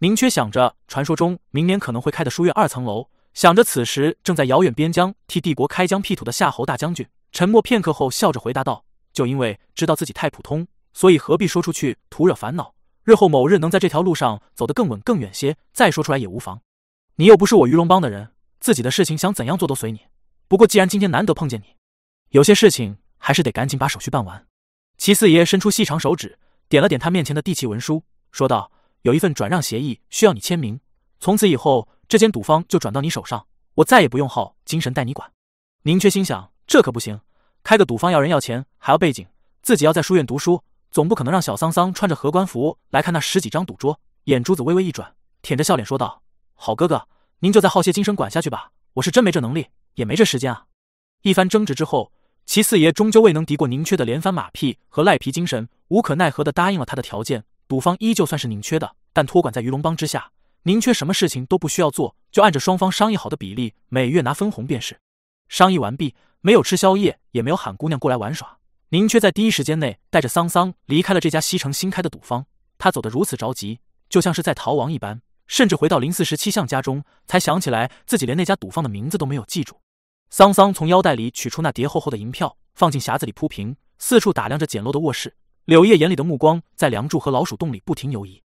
宁缺想着传说中明年可能会开的书院二层楼，想着此时正在遥远边疆替帝国开疆辟土的夏侯大将军，沉默片刻后笑着回答道：“就因为知道自己太普通，所以何必说出去徒惹烦恼？”日后某日能在这条路上走得更稳更远些，再说出来也无妨。你又不是我鱼龙帮的人，自己的事情想怎样做都随你。不过既然今天难得碰见你，有些事情还是得赶紧把手续办完。齐四爷伸出细长手指，点了点他面前的地契文书，说道：“有一份转让协议需要你签名，从此以后这间赌坊就转到你手上，我再也不用耗精神带你管。宁缺心想，这可不行，开个赌坊要人要钱还要背景，自己要在书院读书，总不可能让小桑桑穿着荷官服来看那十几张赌桌。眼珠子微微一转，舔着笑脸说道：“好哥哥，您就再耗些精神管下去吧，我是真没这能力，也没这时间啊。”一番争执之后，齐四爷终究未能敌过宁缺的连番马屁和赖皮精神，无可奈何的答应了他的条件。赌方依旧算是宁缺的，但托管在鱼龙帮之下，宁缺什么事情都不需要做，就按着双方商议好的比例，每月拿分红便是。商议完毕，没有吃宵夜，也没有喊姑娘过来玩耍，宁缺在第一时间内带着桑桑离开了这家西城新开的赌坊。他走得如此着急，就像是在逃亡一般，甚至回到零四十七巷家中，才想起来自己连那家赌坊的名字都没有记住。桑桑从腰带里取出那叠厚厚的银票，放进匣子里铺平，四处打量着简陋的卧室。柳叶眼里的目光在梁柱和老鼠洞里不停游移，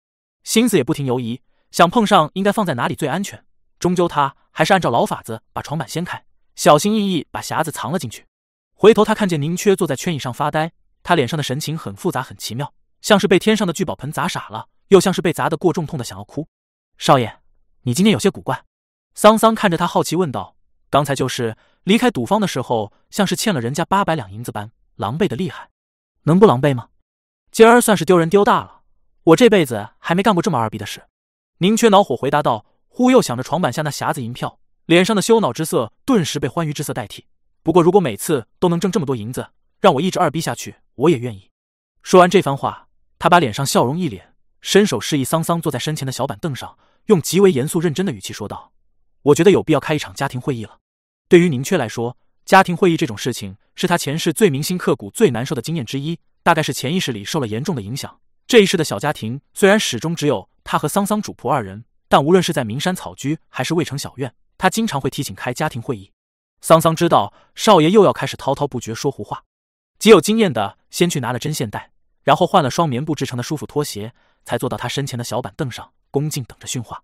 心思也不停游移，想碰上应该放在哪里最安全。终究他还是按照老法子把床板掀开，小心翼翼把匣子藏了进去。回头他看见宁缺坐在圈椅上发呆，他脸上的神情很复杂，很奇妙，像是被天上的聚宝盆砸傻了，又像是被砸得过重，痛的想要哭。少爷，你今天有些古怪。桑桑看着他，好奇问道：“刚才就是离开赌坊的时候，像是欠了人家八百两银子般，狼狈的厉害，能不狼狈吗？”今儿算是丢人丢大了，我这辈子还没干过这么二逼的事。宁缺恼火回答道，忽又想着床板下那匣子银票，脸上的羞恼之色顿时被欢愉之色代替。不过如果每次都能挣这么多银子，让我一直二逼下去，我也愿意。说完这番话，他把脸上笑容一敛，伸手示意桑桑坐在身前的小板凳上，用极为严肃认真的语气说道：“我觉得有必要开一场家庭会议了。对于宁缺来说，家庭会议这种事情是他前世最铭心刻骨、最难受的经验之一。”大概是潜意识里受了严重的影响。这一世的小家庭虽然始终只有他和桑桑主仆二人，但无论是在名山草居还是渭城小院，他经常会提醒开家庭会议。桑桑知道少爷又要开始滔滔不绝说胡话，极有经验的先去拿了针线袋，然后换了双棉布制成的舒服拖鞋，才坐到他身前的小板凳上，恭敬等着训话。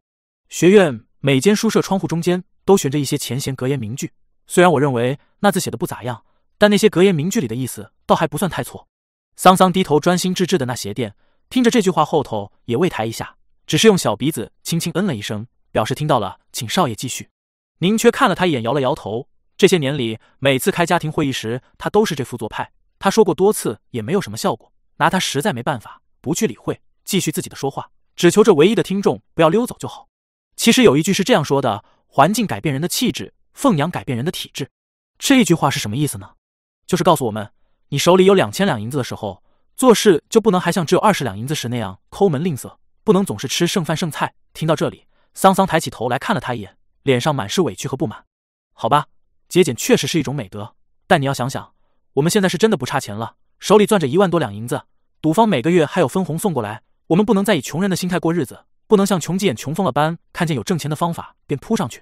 学院每间书舍窗户中间都悬着一些前贤格言名句，虽然我认为那字写的不咋样，但那些格言名句里的意思倒还不算太错。桑桑低头专心致志的那鞋垫，听着这句话后头也未抬一下，只是用小鼻子轻轻嗯了一声，表示听到了，请少爷继续。宁缺看了他一眼，摇了摇头。这些年里，每次开家庭会议时，他都是这副做派。他说过多次，也没有什么效果，拿他实在没办法，不去理会，继续自己的说话，只求这唯一的听众不要溜走就好。其实有一句是这样说的：环境改变人的气质，奉养改变人的体质。这句话是什么意思呢？就是告诉我们。你手里有两千两银子的时候，做事就不能还像只有二十两银子时那样抠门吝啬，不能总是吃剩饭剩菜。听到这里，桑桑抬起头来看了他一眼，脸上满是委屈和不满。好吧，节俭确实是一种美德，但你要想想，我们现在是真的不差钱了，手里攥着一万多两银子，赌方每个月还有分红送过来，我们不能再以穷人的心态过日子，不能像穷急眼穷疯了般，看见有挣钱的方法便扑上去。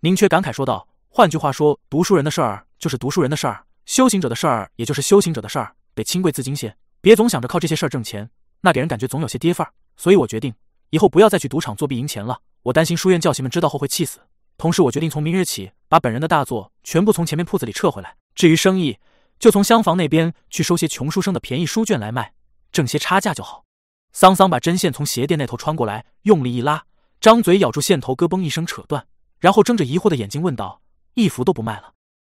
宁缺感慨说道：“换句话说，读书人的事儿就是读书人的事儿。”修行者的事儿，也就是修行者的事儿，得清贵自矜些，别总想着靠这些事儿挣钱，那给人感觉总有些跌份儿。所以我决定以后不要再去赌场作弊赢钱了。我担心书院教习们知道后会气死。同时，我决定从明日起把本人的大作全部从前面铺子里撤回来。至于生意，就从厢房那边去收些穷书生的便宜书卷来卖，挣些差价就好。桑桑把针线从鞋垫那头穿过来，用力一拉，张嘴咬住线头，咯嘣一声扯断，然后睁着疑惑的眼睛问道：“一幅都不卖了，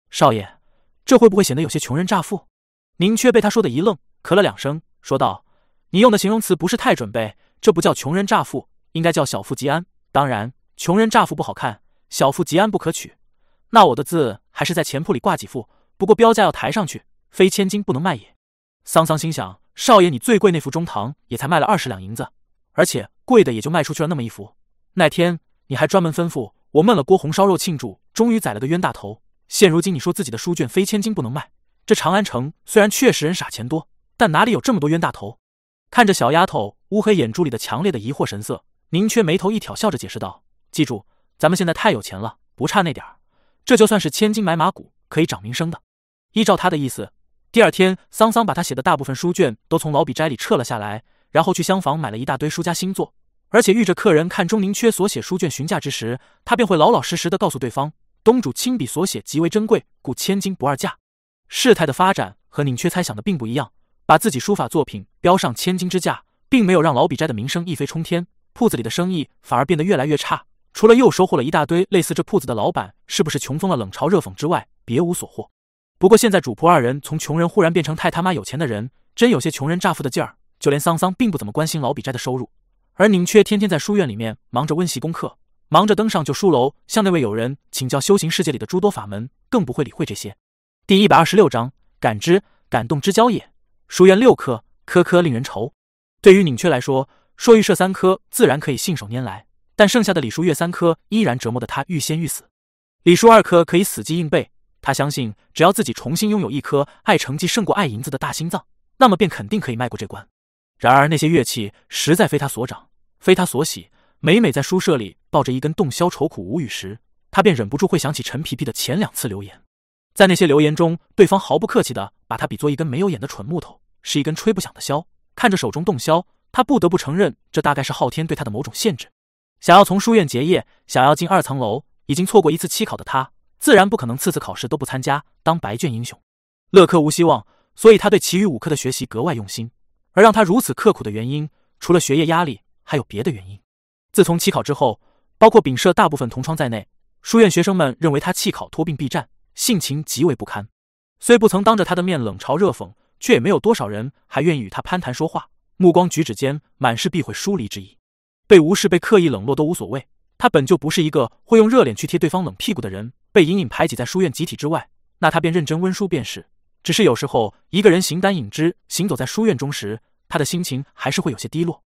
少爷？”这会不会显得有些穷人乍富？宁缺被他说的一愣，咳了两声，说道：“你用的形容词不是太准备，这不叫穷人乍富，应该叫小富即安。当然，穷人乍富不好看，小富即安不可取。那我的字还是在钱铺里挂几副，不过标价要抬上去，非千金不能卖也。”桑桑心想：少爷，你最贵那副中堂也才卖了二十两银子，而且贵的也就卖出去了那么一幅。那天你还专门吩咐我焖了锅红烧肉庆祝，终于宰了个冤大头。现如今你说自己的书卷非千金不能卖，这长安城虽然确实人傻钱多，但哪里有这么多冤大头？看着小丫头乌黑眼珠里的强烈的疑惑神色，宁缺眉头一挑，笑着解释道：“记住，咱们现在太有钱了，不差那点儿。这就算是千金买马骨，可以长名声的。”依照他的意思，第二天桑桑把他写的大部分书卷都从老笔斋里撤了下来，然后去厢房买了一大堆书家新作，而且遇着客人看中宁缺所写书卷询价之时，他便会老老实实的告诉对方。东主亲笔所写极为珍贵，故千金不二价。事态的发展和宁缺猜想的并不一样，把自己书法作品标上千金之价，并没有让老笔斋的名声一飞冲天，铺子里的生意反而变得越来越差，除了又收获了一大堆类似这铺子的老板是不是穷疯了冷嘲热讽之外，别无所获。不过现在主仆二人从穷人忽然变成太他妈有钱的人，真有些穷人乍富的劲儿。就连桑桑并不怎么关心老比斋的收入，而宁缺天天在书院里面忙着温习功课，忙着登上旧书楼向那位友人请教修行世界里的诸多法门，更不会理会这些。第一百二十六章感知感动之交也。书院六科，科科令人愁。对于宁缺来说，说预设三科自然可以信手拈来，但剩下的李书月三科依然折磨得他欲仙欲死。李书二科可以死记硬背，他相信只要自己重新拥有一颗爱成绩胜过爱银子的大心脏，那么便肯定可以迈过这关。然而那些乐器实在非他所长，非他所喜。每每在书舍里抱着一根洞箫愁苦无语时，他便忍不住会想起陈皮皮的前两次留言。在那些留言中，对方毫不客气地把他比作一根没有眼的蠢木头，是一根吹不响的箫。看着手中洞箫，他不得不承认，这大概是昊天对他的某种限制。想要从书院结业，想要进二层楼，已经错过一次期考的他，自然不可能次次考试都不参加，当白卷英雄。乐科无希望，所以他对其余五科的学习格外用心。而让他如此刻苦的原因，除了学业压力，还有别的原因。自从期考之后，包括丙社大部分同窗在内，书院学生们认为他弃考脱病避战，性情极为不堪。虽不曾当着他的面冷嘲热讽，却也没有多少人还愿意与他攀谈说话，目光举止间满是避讳疏离之意。被无视、被刻意冷落都无所谓，他本就不是一个会用热脸去贴对方冷屁股的人。被隐隐排挤在书院集体之外，那他便认真温书便是。只是有时候，一个人形单影只行走在书院中时，他的心情还是会有些低落。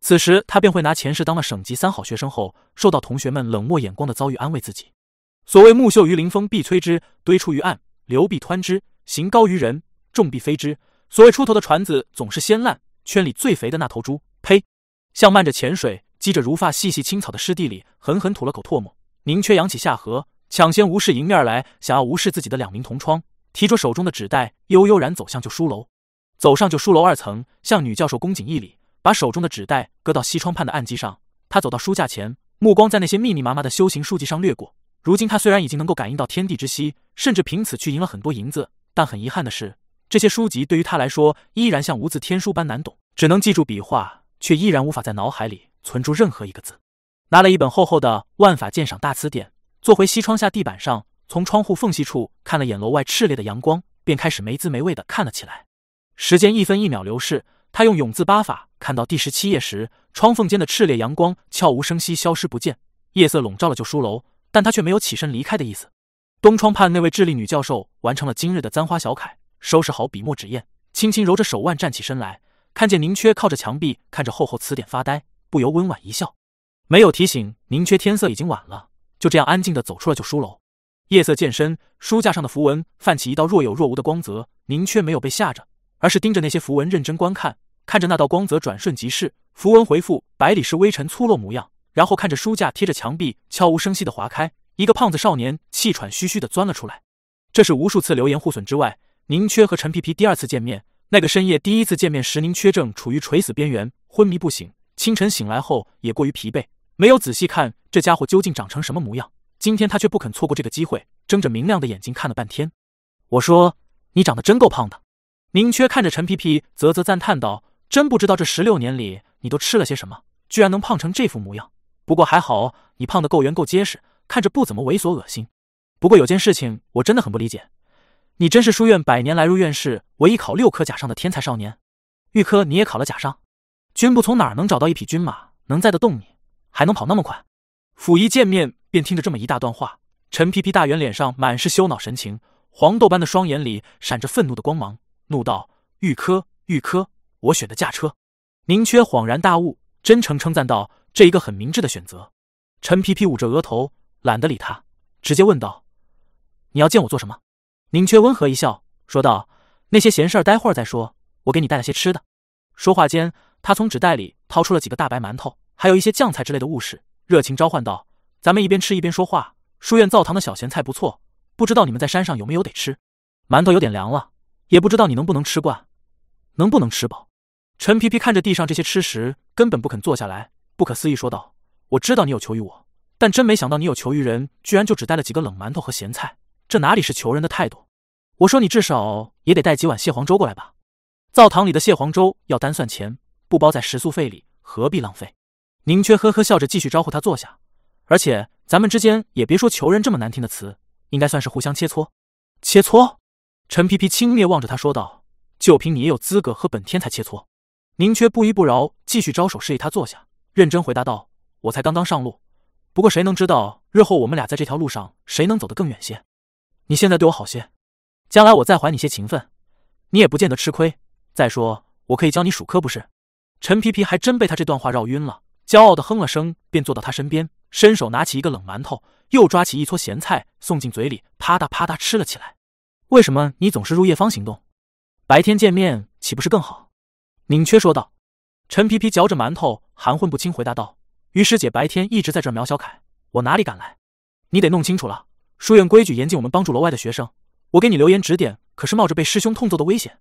此时，他便会拿前世当了省级三好学生后，受到同学们冷漠眼光的遭遇安慰自己。所谓木秀于林，风必摧之；堆出于岸，流必湍之；行高于人，众必非之。所谓出头的船子总是先烂，圈里最肥的那头猪，呸！像漫着浅水、积着如发细细青草的湿地里，狠狠吐了口唾沫。宁缺扬起下颌，抢先无视迎面而来，想要无视自己的两名同窗。提着手中的纸袋，悠悠然走向旧书楼。走上旧书楼二层，向女教授恭谨一礼，把手中的纸袋搁到西窗畔的案几上。他走到书架前，目光在那些密密麻麻的修行书籍上掠过。如今他虽然已经能够感应到天地之息，甚至凭此去赢了很多银子，但很遗憾的是，这些书籍对于他来说依然像无字天书般难懂，只能记住笔画，却依然无法在脑海里存住任何一个字。拿了一本厚厚的《万法鉴赏大词典》，坐回西窗下地板上。从窗户缝隙处看了眼楼外炽烈的阳光，便开始没滋没味的看了起来。时间一分一秒流逝，他用永字八法看到第十七页时，窗缝间的炽烈阳光悄无声息消失不见，夜色笼罩了旧书楼，但他却没有起身离开的意思。东窗畔那位智力女教授完成了今日的簪花小楷，收拾好笔墨纸砚，轻轻揉着手腕站起身来，看见宁缺靠着墙壁看着厚厚词典发呆，不由温婉一笑，没有提醒宁缺天色已经晚了，就这样安静的走出了旧书楼。夜色渐深，书架上的符文泛起一道若有若无的光泽。宁缺没有被吓着，而是盯着那些符文认真观看，看着那道光泽转瞬即逝，符文回复百里是微尘粗陋模样，然后看着书架贴着墙壁，悄无声息的划开，一个胖子少年气喘吁吁的钻了出来。这是无数次流言互损之外，宁缺和陈皮皮第二次见面。那个深夜第一次见面时，宁缺正处于垂死边缘，昏迷不醒。清晨醒来后也过于疲惫，没有仔细看这家伙究竟长成什么模样。今天他却不肯错过这个机会，睁着明亮的眼睛看了半天。我说：“你长得真够胖的。”宁缺看着陈皮皮，啧啧赞叹道：“真不知道这十六年里你都吃了些什么，居然能胖成这副模样。不过还好，你胖得够圆够结实，看着不怎么猥琐恶心。不过有件事情我真的很不理解，你真是书院百年来入院士唯一考六科甲上的天才少年？预科你也考了甲上？军部从哪儿能找到一匹军马，能载得动你，还能跑那么快？”甫一见面。便听着这么一大段话，陈皮皮大圆脸上满是羞恼神情，黄豆般的双眼里闪着愤怒的光芒，怒道：“玉科，玉科，我选的驾车。”宁缺恍然大悟，真诚称赞道：“这一个很明智的选择。”陈皮皮捂着额头，懒得理他，直接问道：“你要见我做什么？”宁缺温和一笑，说道：“那些闲事儿待会儿再说，我给你带了些吃的。”说话间，他从纸袋里掏出了几个大白馒头，还有一些酱菜之类的物事，热情召唤道。咱们一边吃一边说话。书院灶堂的小咸菜不错，不知道你们在山上有没有得吃？馒头有点凉了，也不知道你能不能吃惯，能不能吃饱？陈皮皮看着地上这些吃食，根本不肯坐下来，不可思议说道：“我知道你有求于我，但真没想到你有求于人，居然就只带了几个冷馒头和咸菜，这哪里是求人的态度？我说你至少也得带几碗蟹黄粥过来吧。灶堂里的蟹黄粥要单算钱，不包在食宿费里，何必浪费？”宁缺呵呵笑着，继续招呼他坐下。而且咱们之间也别说求人这么难听的词，应该算是互相切磋。切磋？陈皮皮轻蔑望着他说道：“就凭你也有资格和本天才切磋？”宁缺不依不饶，继续招手示意他坐下，认真回答道：“我才刚刚上路，不过谁能知道日后我们俩在这条路上谁能走得更远些？你现在对我好些，将来我再还你些情分，你也不见得吃亏。再说，我可以教你数科，不是？”陈皮皮还真被他这段话绕晕了，骄傲的哼了声，便坐到他身边，伸手拿起一个冷馒头，又抓起一撮咸菜送进嘴里，啪嗒啪嗒吃了起来。为什么你总是入夜方行动？白天见面岂不是更好？宁缺说道。陈皮皮嚼着馒头，含混不清回答道：“于师姐白天一直在这儿苗小凯，我哪里敢来？你得弄清楚了，书院规矩严禁我们帮助楼外的学生。我给你留言指点，可是冒着被师兄痛揍的危险，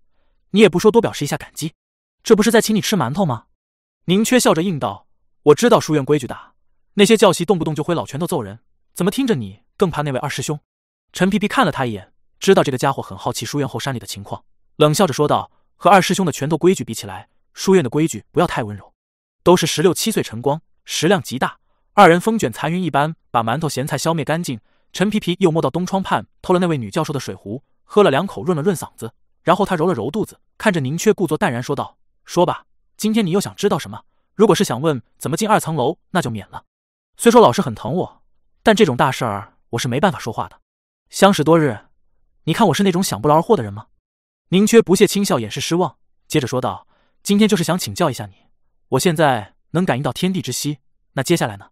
你也不说多表示一下感激，这不是在请你吃馒头吗？”宁缺笑着应道：“我知道书院规矩大，那些教习动不动就挥老拳头揍人，怎么听着你更怕那位二师兄？”陈皮皮看了他一眼，知道这个家伙很好奇书院后山里的情况，冷笑着说道。和二师兄的拳头规矩比起来，书院的规矩不要太温柔。都是十六七岁晨光，食量极大。二人风卷残云一般把馒头咸菜消灭干净。陈皮皮又摸到东窗畔偷了那位女教授的水壶，喝了两口润了润嗓子。然后他揉了揉肚子，看着宁缺故作淡然说道：“说吧，今天你又想知道什么？如果是想问怎么进二层楼，那就免了。虽说老师很疼我，但这种大事儿我是没办法说话的。相识多日，你看我是那种想不劳而获的人吗？”宁缺不屑轻笑，掩饰失望，接着说道：“今天就是想请教一下你，我现在能感应到天地之息，那接下来呢？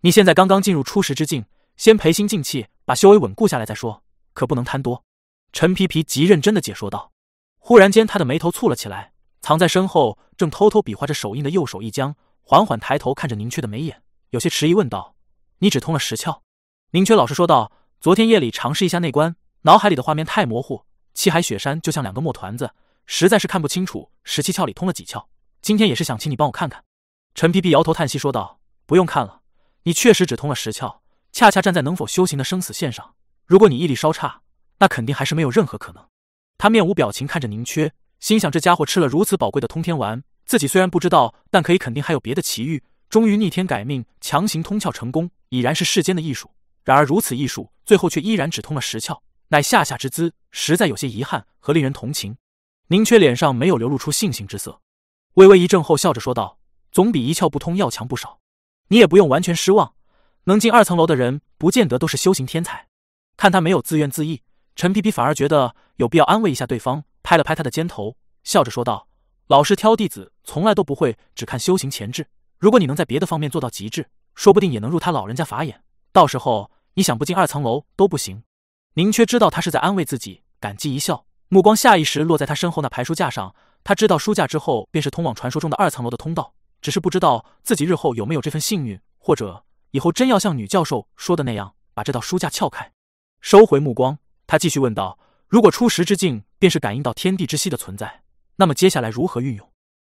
你现在刚刚进入初识之境，先培心静气，把修为稳固下来再说，可不能贪多。”陈皮皮极认真的解说道。忽然间，他的眉头蹙了起来，藏在身后正偷偷比划着手印的右手一僵，缓缓抬头看着宁缺的眉眼，有些迟疑问道：“你只通了十窍？”宁缺老实说道：“昨天夜里尝试一下内观，脑海里的画面太模糊。”七海雪山就像两个墨团子，实在是看不清楚十七窍里通了几窍。今天也是想请你帮我看看。陈皮皮摇头叹息说道：“不用看了，你确实只通了十窍，恰恰站在能否修行的生死线上。如果你毅力稍差，那肯定还是没有任何可能。”他面无表情看着宁缺，心想这家伙吃了如此宝贵的通天丸，自己虽然不知道，但可以肯定还有别的奇遇。终于逆天改命，强行通窍成功，已然是世间的艺术。然而如此艺术，最后却依然只通了十窍。乃下下之资，实在有些遗憾和令人同情。宁缺脸上没有流露出悻悻之色，微微一怔后笑着说道：“总比一窍不通要强不少。你也不用完全失望，能进二层楼的人，不见得都是修行天才。”看他没有自怨自艾，陈皮皮反而觉得有必要安慰一下对方，拍了拍他的肩头，笑着说道：“老师挑弟子，从来都不会只看修行前置。如果你能在别的方面做到极致，说不定也能入他老人家法眼。到时候你想不进二层楼都不行。”宁缺知道他是在安慰自己，感激一笑，目光下意识落在他身后那排书架上。他知道书架之后便是通往传说中的二层楼的通道，只是不知道自己日后有没有这份幸运，或者以后真要像女教授说的那样把这道书架撬开。收回目光，他继续问道：“如果初识之境便是感应到天地之息的存在，那么接下来如何运用？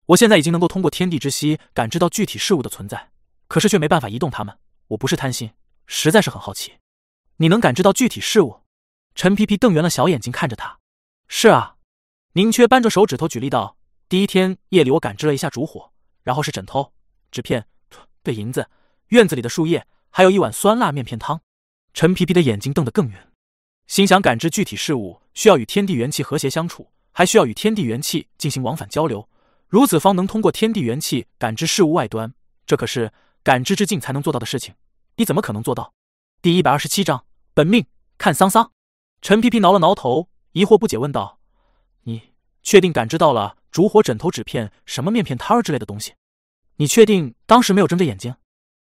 我现在已经能够通过天地之息感知到具体事物的存在，可是却没办法移动它们。我不是贪心，实在是很好奇，你能感知到具体事物？”陈皮皮瞪圆了小眼睛看着他，是啊，宁缺扳着手指头举例道：“第一天夜里我感知了一下烛火，然后是枕头、纸片、对银子、院子里的树叶，还有一碗酸辣面片汤。”陈皮皮的眼睛瞪得更圆，心想感知具体事物需要与天地元气和谐相处，还需要与天地元气进行往返交流，如此方能通过天地元气感知事物外端。这可是感知之境才能做到的事情，你怎么可能做到？第一百二十七章，本命看桑桑。陈皮皮挠了挠头，疑惑不解问道：“你确定感知到了烛火、枕头、纸片、什么面片摊儿之类的东西？你确定当时没有睁着眼睛？”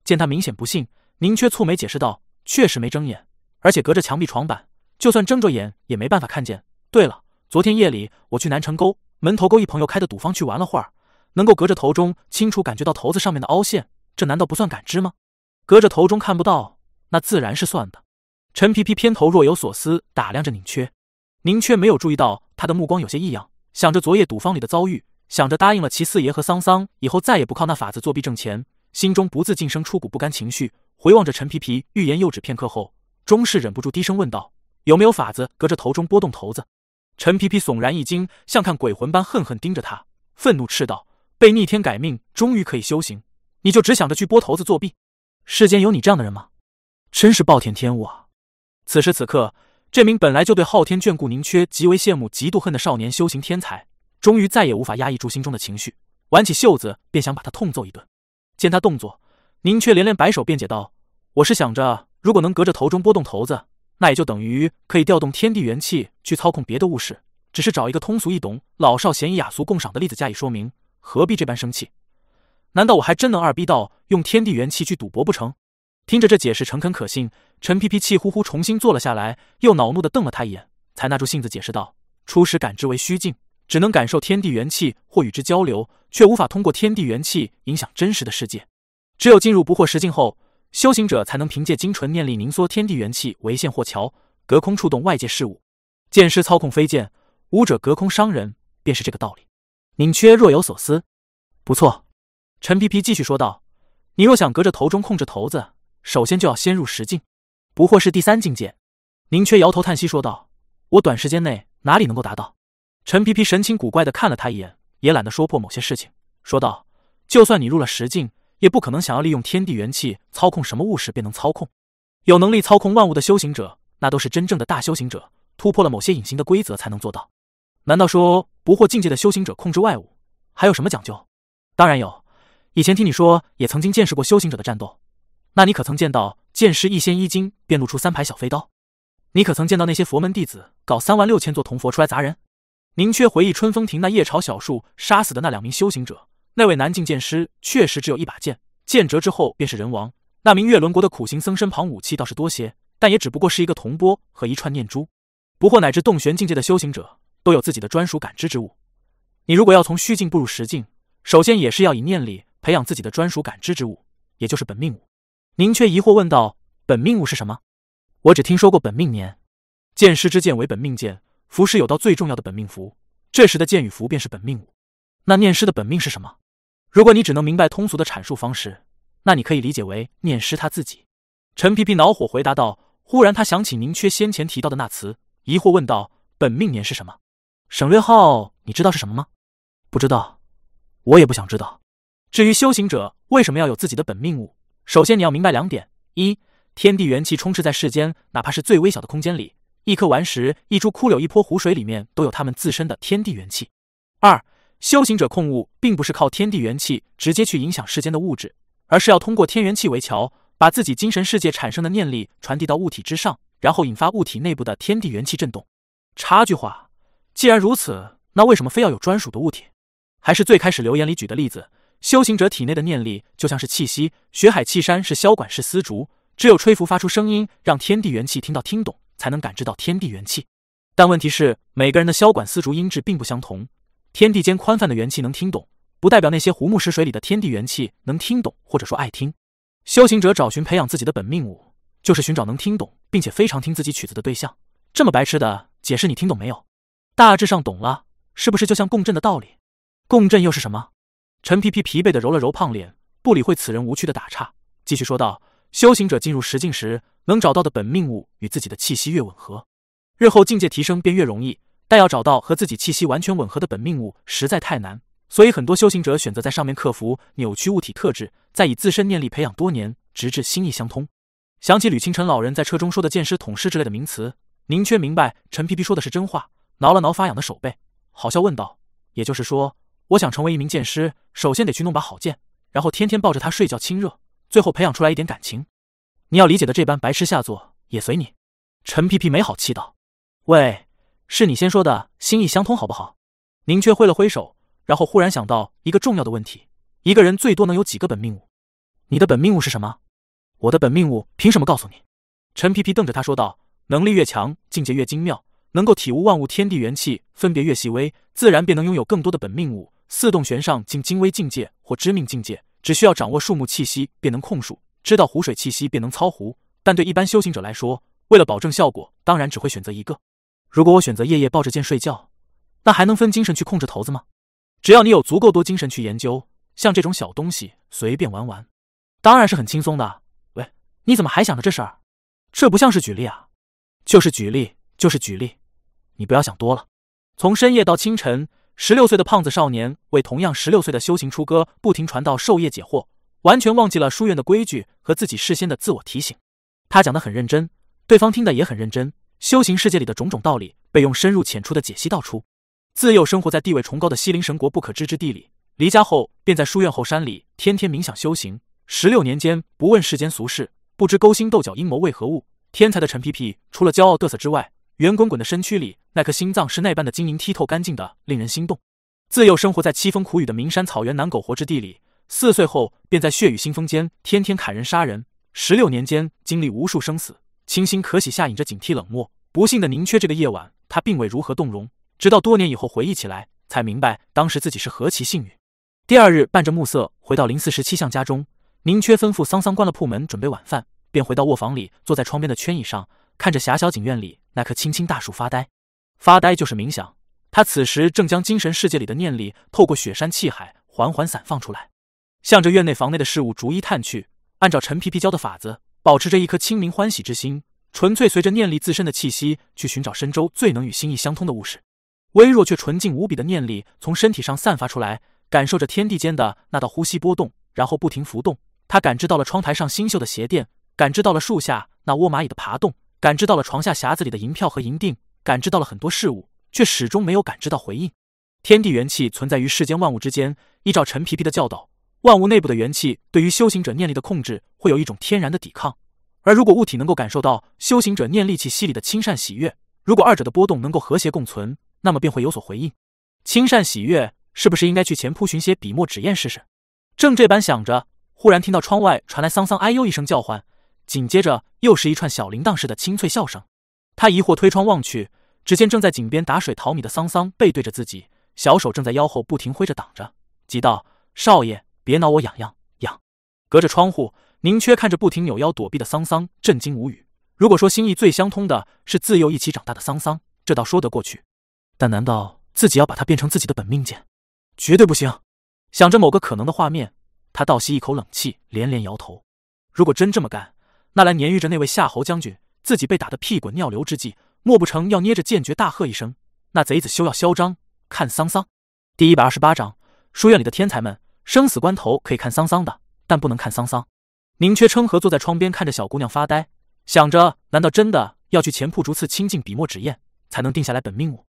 见他明显不信，宁缺蹙眉解释道：“确实没睁眼，而且隔着墙壁床板，就算睁着眼也没办法看见。对了，昨天夜里我去南城沟门头沟一朋友开的赌坊去玩了会儿，能够隔着头中清楚感觉到头子上面的凹陷，这难道不算感知吗？隔着头中看不到，那自然是算的。”陈皮皮偏头若有所思，打量着宁缺。宁缺没有注意到他的目光有些异样，想着昨夜赌坊里的遭遇，想着答应了齐四爷和桑桑以后再也不靠那法子作弊挣钱，心中不自禁生出股不甘情绪。回望着陈皮皮欲言又止片刻后，终是忍不住低声问道：“有没有法子隔着头中拨动头子？”陈皮皮悚然一惊，像看鬼魂般恨恨盯着他，愤怒斥道：“被逆天改命，终于可以修行，你就只想着去拨头子作弊？世间有你这样的人吗？真是暴殄天物啊！此时此刻，这名本来就对昊天眷顾宁缺极为羡慕、嫉妒恨的少年修行天才，终于再也无法压抑住心中的情绪，挽起袖子便想把他痛揍一顿。见他动作，宁缺连连摆手辩解道：“我是想着，如果能隔着头中拨动头子，那也就等于可以调动天地元气去操控别的物事。只是找一个通俗易懂、老少咸宜、雅俗共赏的例子加以说明，何必这般生气？难道我还真能二逼到用天地元气去赌博不成？”听着这解释诚恳可信，陈皮皮气呼呼重新坐了下来，又恼怒的瞪了他一眼，才耐住性子解释道：“初始感知为虚境，只能感受天地元气或与之交流，却无法通过天地元气影响真实的世界。只有进入不惑实境后，修行者才能凭借精纯念力凝缩天地元气为线或桥，隔空触动外界事物。剑师操控飞剑，武者隔空伤人，便是这个道理。”宁缺若有所思：“不错。”陈皮皮继续说道：“你若想隔着头中控制头子。”首先就要先入实境，不惑是第三境界。宁缺摇头叹息说道：“我短时间内哪里能够达到？”陈皮皮神情古怪的看了他一眼，也懒得说破某些事情，说道：“就算你入了实境，也不可能想要利用天地元气操控什么物事便能操控。有能力操控万物的修行者，那都是真正的大修行者，突破了某些隐形的规则才能做到。难道说不惑境界的修行者控制外物还有什么讲究？当然有，以前听你说也曾经见识过修行者的战斗。”那你可曾见到剑师一仙一金便露出三排小飞刀？你可曾见到那些佛门弟子搞三万六千座铜佛出来砸人？宁缺回忆春风亭那夜朝小树杀死的那两名修行者，那位南境剑师确实只有一把剑，剑折之后便是人亡。那名月轮国的苦行僧身旁武器倒是多些，但也只不过是一个铜钵和一串念珠。不惑乃至洞玄境界的修行者都有自己的专属感知之物。你如果要从虚境步入实境，首先也是要以念力培养自己的专属感知之物，也就是本命物。宁缺疑惑问道：“本命物是什么？我只听说过本命年。剑师之剑为本命剑，符是有道最重要的本命符。这时的剑与符便是本命物。那念师的本命是什么？如果你只能明白通俗的阐述方式，那你可以理解为念师他自己。”陈皮皮恼火回答道。忽然他想起宁缺先前提到的那词，疑惑问道：“本命年是什么？省略号你知道是什么吗？”“不知道，我也不想知道。至于修行者为什么要有自己的本命物？”首先，你要明白两点：一，天地元气充斥在世间，哪怕是最微小的空间里，一颗顽石、一株枯柳、一泼湖水里面，都有他们自身的天地元气；二，修行者控物，并不是靠天地元气直接去影响世间的物质，而是要通过天元气为桥，把自己精神世界产生的念力传递到物体之上，然后引发物体内部的天地元气震动。插句话，既然如此，那为什么非要有专属的物体？还是最开始留言里举的例子。修行者体内的念力就像是气息，血海气山是箫管是丝竹，只有吹拂发出声音，让天地元气听到听懂，才能感知到天地元气。但问题是，每个人的箫管丝竹音质并不相同，天地间宽泛的元气能听懂，不代表那些湖木石水里的天地元气能听懂或者说爱听。修行者找寻培养自己的本命物，就是寻找能听懂并且非常听自己曲子的对象。这么白痴的解释，你听懂没有？大致上懂了，是不是就像共振的道理？共振又是什么？陈皮皮疲惫的揉了揉胖脸，不理会此人无趣的打岔，继续说道：“修行者进入实境时，能找到的本命物与自己的气息越吻合，日后境界提升便越容易。但要找到和自己气息完全吻合的本命物，实在太难。所以很多修行者选择在上面克服扭曲物体特质，再以自身念力培养多年，直至心意相通。”想起吕清晨老人在车中说的“剑师统师”之类的名词，宁缺明白陈皮皮说的是真话，挠了挠发痒的手背，好笑问道：“也就是说？”我想成为一名剑师，首先得去弄把好剑，然后天天抱着它睡觉亲热，最后培养出来一点感情。你要理解的这般白痴下作也随你。陈皮皮没好气道：“喂，是你先说的，心意相通好不好？”宁缺挥了挥手，然后忽然想到一个重要的问题：一个人最多能有几个本命物？你的本命物是什么？我的本命物凭什么告诉你？陈皮皮瞪着他说道：“能力越强，境界越精妙，能够体悟万物天地元气，分别越细微，自然便能拥有更多的本命物。”四洞玄上进精微境界或知命境界，只需要掌握树木气息便能控树，知道湖水气息便能操湖。但对一般修行者来说，为了保证效果，当然只会选择一个。如果我选择夜夜抱着剑睡觉，那还能分精神去控制头子吗？只要你有足够多精神去研究，像这种小东西随便玩玩，当然是很轻松的。喂，你怎么还想着这事儿？这不像是举例啊！就是举例，就是举例，你不要想多了。从深夜到清晨。十六岁的胖子少年为同样十六岁的修行出歌，不停传道授业解惑。完全忘记了书院的规矩和自己事先的自我提醒。他讲的很认真，对方听的也很认真。修行世界里的种种道理被用深入浅出的解析道出。自幼生活在地位崇高的西陵神国不可知之地里，离家后便在书院后山里天天冥想修行。十六年间不问世间俗事，不知勾心斗角阴谋为何物。天才的陈皮皮除了骄傲嘚瑟之外，圆滚滚的身躯里那颗心脏是那般的晶莹剔透、干净的，令人心动。自幼生活在凄风苦雨的名山草原难苟活之地里，四岁后便在血雨腥风间天天砍人杀人。十六年间经历无数生死，清新可喜下隐着警惕冷漠。不幸的宁缺这个夜晚，他并未如何动容，直到多年以后回忆起来，才明白当时自己是何其幸运。第二日，伴着暮色回到零四十七巷家中，宁缺吩咐桑桑关了铺门，准备晚饭，便回到卧房里，坐在窗边的圈椅上，看着狭小景院里那棵青青大树发呆。发呆就是冥想。他此时正将精神世界里的念力透过雪山气海缓缓散放出来，向着院内房内的事物逐一探去。按照陈皮皮教的法子，保持着一颗清明欢喜之心，纯粹随着念力自身的气息去寻找身周最能与心意相通的物事。微弱却纯净无比的念力从身体上散发出来，感受着天地间的那道呼吸波动，然后不停浮动。他感知到了窗台上星宿的鞋垫，感知到了树下那窝蚂蚁的爬动，感知到了床下匣子里的银票和银锭，感知到了很多事物。却始终没有感知到回应。天地元气存在于世间万物之间，依照陈皮皮的教导，万物内部的元气对于修行者念力的控制会有一种天然的抵抗。而如果物体能够感受到修行者念力气息里的亲善喜悦，如果二者的波动能够和谐共存，那么便会有所回应。亲善喜悦是不是应该去前铺寻些笔墨纸砚试试？正这般想着，忽然听到窗外传来桑桑哎呦一声叫唤，紧接着又是一串小铃铛似的清脆笑声。他疑惑推窗望去。只见正在井边打水淘米的桑桑背对着自己，小手正在腰后不停挥着挡着，急道：“少爷，别挠我痒痒痒！”隔着窗户，宁缺看着不停扭腰躲避的桑桑，震惊无语。如果说心意最相通的是自幼一起长大的桑桑，这倒说得过去。但难道自己要把他变成自己的本命剑？绝对不行！想着某个可能的画面，他倒吸一口冷气，连连摇头。如果真这么干，那来年遇着那位夏侯将军，自己被打得屁滚尿流之际。莫不成要捏着剑诀大喝一声？那贼子休要嚣张！看桑桑，第一百二十八章，书院里的天才们，生死关头可以看桑桑的，但不能看桑桑。宁缺称和坐在窗边看着小姑娘发呆，想着难道真的要去前铺逐次亲近笔墨纸砚，才能定下来本命物？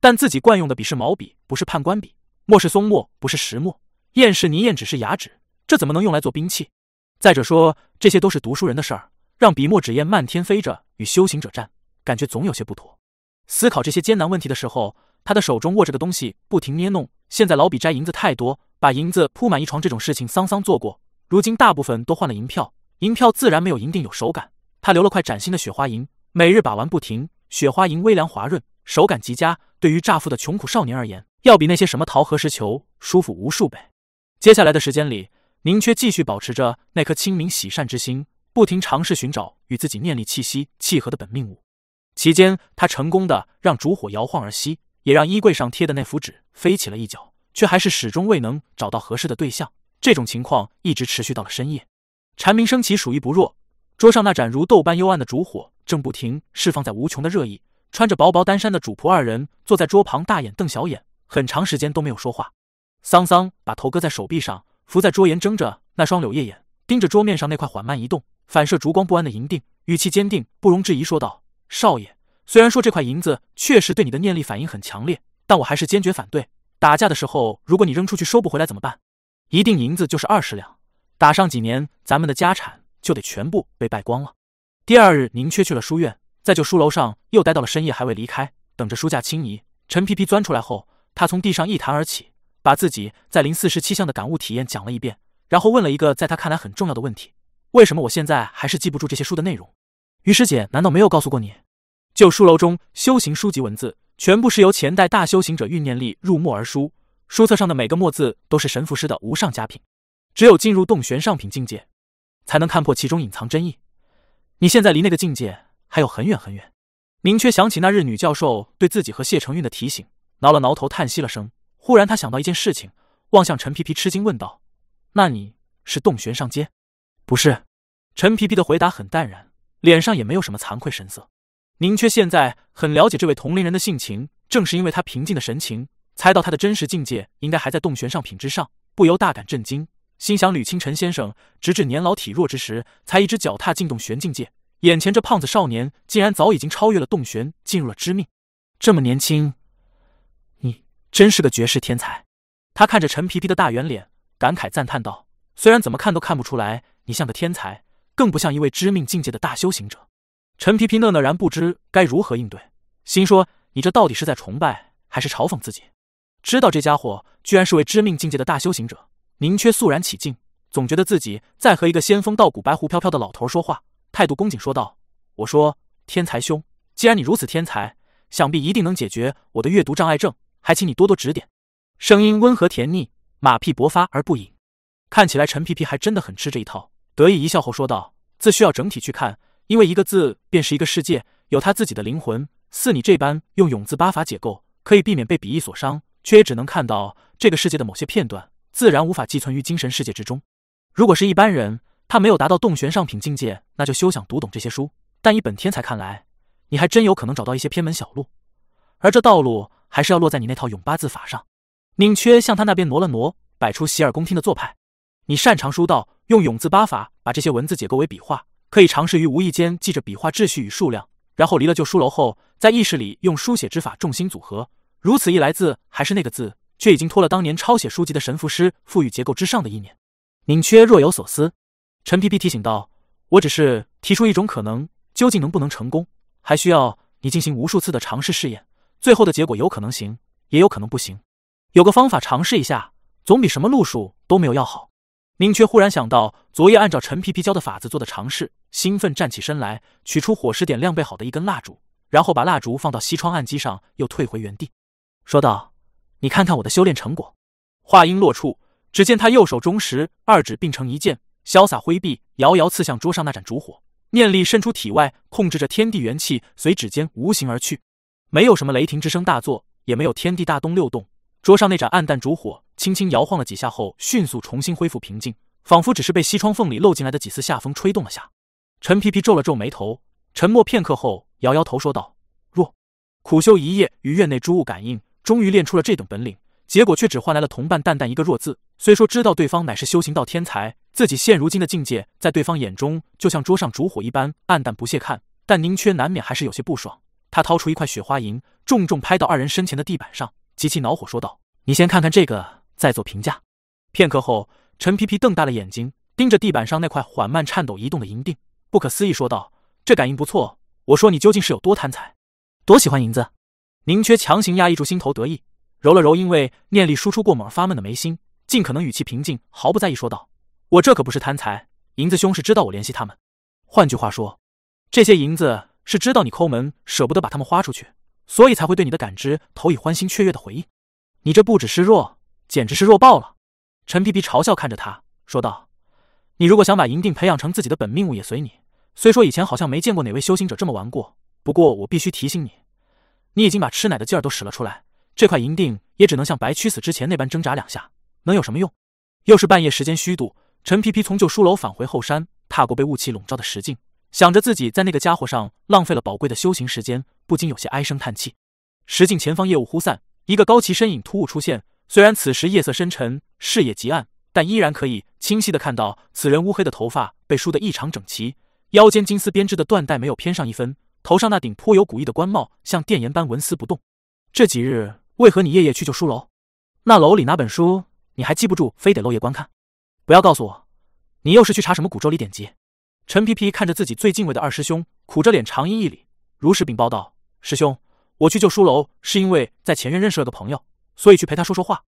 但自己惯用的笔是毛笔，不是判官笔；墨是松墨，不是石墨；砚是泥砚只，是牙纸，这怎么能用来做兵器？再者说，这些都是读书人的事儿，让笔墨纸砚漫天飞着与修行者战。感觉总有些不妥。思考这些艰难问题的时候，他的手中握着个东西，不停捏弄。现在老笔摘银子太多，把银子铺满一床这种事情，桑桑做过。如今大部分都换了银票，银票自然没有银锭有手感。他留了块崭新的雪花银，每日把玩不停。雪花银微凉滑润，手感极佳。对于乍富的穷苦少年而言，要比那些什么桃核石球舒服无数倍。接下来的时间里，宁缺继续保持着那颗清明喜善之心，不停尝试寻找与自己念力气息契合的本命物。期间，他成功的让烛火摇晃而熄，也让衣柜上贴的那幅纸飞起了一角，却还是始终未能找到合适的对象。这种情况一直持续到了深夜。蝉鸣升起，鼠疫不弱。桌上那盏如豆般幽暗的烛火正不停释放在无穷的热意。穿着薄薄单衫的主仆二人坐在桌旁，大眼瞪小眼，很长时间都没有说话。桑桑把头搁在手臂上，伏在桌沿，睁着那双柳叶眼，盯着桌面上那块缓慢移动、反射烛光不安的银锭，语气坚定，不容置疑说道。少爷，虽然说这块银子确实对你的念力反应很强烈，但我还是坚决反对。打架的时候，如果你扔出去收不回来怎么办？一锭银子就是二十两，打上几年，咱们的家产就得全部被败光了。第二日，宁缺去了书院，在旧书楼上又待到了深夜，还未离开。等着书架轻移，陈皮皮钻出来后，他从地上一弹而起，把自己在零四十七项的感悟体验讲了一遍，然后问了一个在他看来很重要的问题：为什么我现在还是记不住这些书的内容？于师姐难道没有告诉过你，旧书楼中修行书籍文字全部是由前代大修行者运念力入墨而书，书册上的每个墨字都是神符师的无上佳品，只有进入洞玄上品境界，才能看破其中隐藏真意。你现在离那个境界还有很远很远。宁缺想起那日女教授对自己和谢承运的提醒，挠了挠头，叹息了声。忽然他想到一件事情，望向陈皮皮，吃惊问道：“那你是洞玄上阶？”“不是。”陈皮皮的回答很淡然。脸上也没有什么惭愧神色。宁缺现在很了解这位同龄人的性情，正是因为他平静的神情，猜到他的真实境界应该还在洞玄上品之上，不由大感震惊。心想吕清晨先生直至年老体弱之时，才一只脚踏进洞玄境界，眼前这胖子少年竟然早已经超越了洞玄，进入了知命。这么年轻，你真是个绝世天才。他看着陈皮皮的大圆脸，感慨赞叹道：“虽然怎么看都看不出来你像个天才，更不像一位知命境界的大修行者。”陈皮皮讷讷然不知该如何应对，心说：“你这到底是在崇拜还是嘲讽自己？”知道这家伙居然是位知命境界的大修行者，宁缺肃然起敬，总觉得自己在和一个仙风道骨、白胡飘飘的老头说话，态度恭谨说道：“我说，天才兄，既然你如此天才。”想必一定能解决我的阅读障碍症，还请你多多指点。声音温和甜腻，马屁勃发而不隐。看起来陈皮皮还真的很吃这一套，得意一笑后说道：“字需要整体去看，因为一个字便是一个世界，有他自己的灵魂。似你这般用永字八法解构，可以避免被笔意所伤，却也只能看到这个世界的某些片段，自然无法寄存于精神世界之中。如果是一般人，他没有达到洞玄上品境界，那就休想读懂这些书。但以本天才看来，”你还真有可能找到一些偏门小路，而这道路还是要落在你那套永八字法上。宁缺向他那边挪了挪，摆出洗耳恭听的做派。你擅长书道，用永字八法把这些文字解构为笔画，可以尝试于无意间记着笔画秩序与数量，然后离了旧书楼后，在意识里用书写之法重新组合。如此一来，字还是那个字，却已经脱了当年抄写书籍的神符师赋予结构之上的意念。宁缺若有所思，陈皮皮提醒道：“我只是提出一种可能，究竟能不能成功？”还需要你进行无数次的尝试试验，最后的结果有可能行，也有可能不行。有个方法尝试一下，总比什么路数都没有要好。宁缺忽然想到昨夜按照陈皮皮教的法子做的尝试，兴奋站起身来，取出火石点亮备好的一根蜡烛，然后把蜡烛放到西窗案几上，又退回原地，说道：“你看看我的修炼成果。”话音落处，只见他右手中时，二指并成一剑，潇洒挥臂，遥遥刺向桌上那盏烛火。念力渗出体外，控制着天地元气，随指尖无形而去。没有什么雷霆之声大作，也没有天地大动六动。桌上那盏暗淡烛火轻轻摇晃了几下后，迅速重新恢复平静，仿佛只是被西窗缝里漏进来的几丝夏风吹动了下。陈皮皮皱了皱眉头，沉默片刻后，摇摇头说道：“若苦修一夜，与院内诸物感应，终于练出了这等本领。”结果却只换来了同伴淡淡一个弱字。虽说知道对方乃是修行道天才，自己现如今的境界在对方眼中就像桌上烛火一般暗淡不屑看，但宁缺难免还是有些不爽。他掏出一块雪花银，重重拍到二人身前的地板上，极其恼火，说道：“你先看看这个，再做评价。”片刻后，陈皮皮瞪大了眼睛，盯着地板上那块缓慢颤抖移动的银锭，不可思议说道：“这感应不错。我说你究竟是有多贪财，多喜欢银子？”宁缺强行压抑住心头得意。揉了揉因为念力输出过猛而发闷的眉心，尽可能语气平静，毫不在意说道：“我这可不是贪财，银子兄是知道我联系他们。换句话说，这些银子是知道你抠门，舍不得把他们花出去，所以才会对你的感知投以欢欣雀跃的回应。你这不只是弱，简直是弱爆了。”陈皮皮嘲笑看着他说道：“你如果想把银锭培养成自己的本命物，也随你。虽说以前好像没见过哪位修行者这么玩过，不过我必须提醒你，你已经把吃奶的劲儿都使了出来。”这块银锭也只能像白屈死之前那般挣扎两下，能有什么用？又是半夜时间虚度，陈皮皮从旧书楼返回后山，踏过被雾气笼罩的石径，想着自己在那个家伙上浪费了宝贵的修行时间，不禁有些唉声叹气。石径前方夜雾忽散，一个高旗身影突兀出现。虽然此时夜色深沉，视野极暗，但依然可以清晰的看到此人乌黑的头发被梳得异常整齐，腰间金丝编织的缎带没有偏上一分，头上那顶颇有古意的官帽像电檐般纹丝不动。这几日。为何你夜夜去旧书楼？那楼里哪本书你还记不住，非得漏夜观看？不要告诉我，你又是去查什么古咒里典籍？陈皮皮看着自己最敬畏的二师兄，苦着脸长揖一礼，如实禀报道：“师兄，我去旧书楼是因为在前院认识了个朋友，所以去陪他说说话。”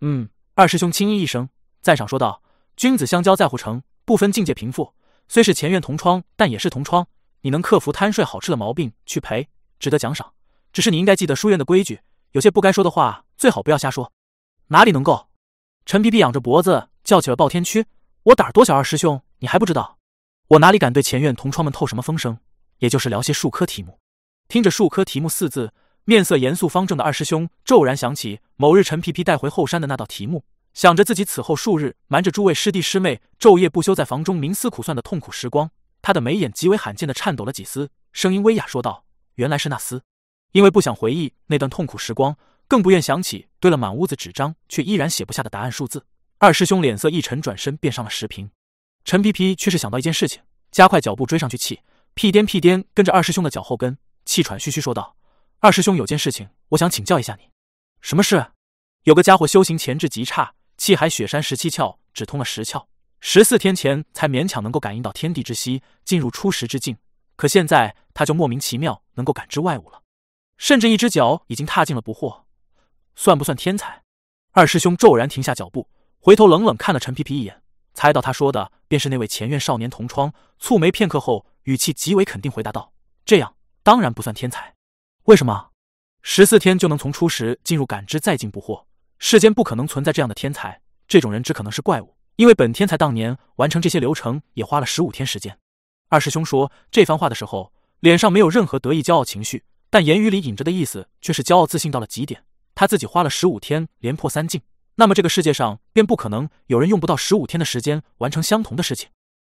嗯，二师兄轻应一声，赞赏说道：“君子相交在乎诚，不分境界贫富。虽是前院同窗，但也是同窗。你能克服贪睡好吃的毛病去陪，值得奖赏。只是你应该记得书院的规矩。”有些不该说的话，最好不要瞎说。哪里能够？陈皮皮仰着脖子叫起了暴天区。我胆儿多小，二师兄你还不知道？我哪里敢对前院同窗们透什么风声？也就是聊些术科题目。听着数科题目四字，面色严肃方正的二师兄骤然想起某日陈皮皮带回后山的那道题目，想着自己此后数日瞒着诸位师弟师妹，昼夜不休在房中冥思苦算的痛苦时光，他的眉眼极为罕见的颤抖了几丝，声音微哑说道：“原来是那厮。”因为不想回忆那段痛苦时光，更不愿想起堆了满屋子纸张却依然写不下的答案数字，二师兄脸色一沉，转身便上了石屏。陈皮皮却是想到一件事情，加快脚步追上去，气屁颠屁颠跟着二师兄的脚后跟，气喘吁吁说道：“二师兄，有件事情，我想请教一下你。什么事？有个家伙修行潜质极差，气海雪山十七窍只通了十窍，十四天前才勉强能够感应到天地之息，进入初识之境。可现在他就莫名其妙能够感知外物了，甚至一只脚已经踏进了不惑，算不算天才？”二师兄骤然停下脚步，回头冷冷看了陈皮皮一眼，猜到他说的便是那位前院少年同窗，蹙眉片刻后，语气极为肯定回答道：“这样当然不算天才。为什么？十四天就能从初识进入感知，再进不惑？世间不可能存在这样的天才，这种人只可能是怪物。因为本天才当年完成这些流程也花了十五天时间。”二师兄说这番话的时候，脸上没有任何得意骄傲情绪，但言语里隐着的意思却是骄傲自信到了极点。他自己花了十五天连破三境，那么这个世界上便不可能有人用不到十五天的时间完成相同的事情。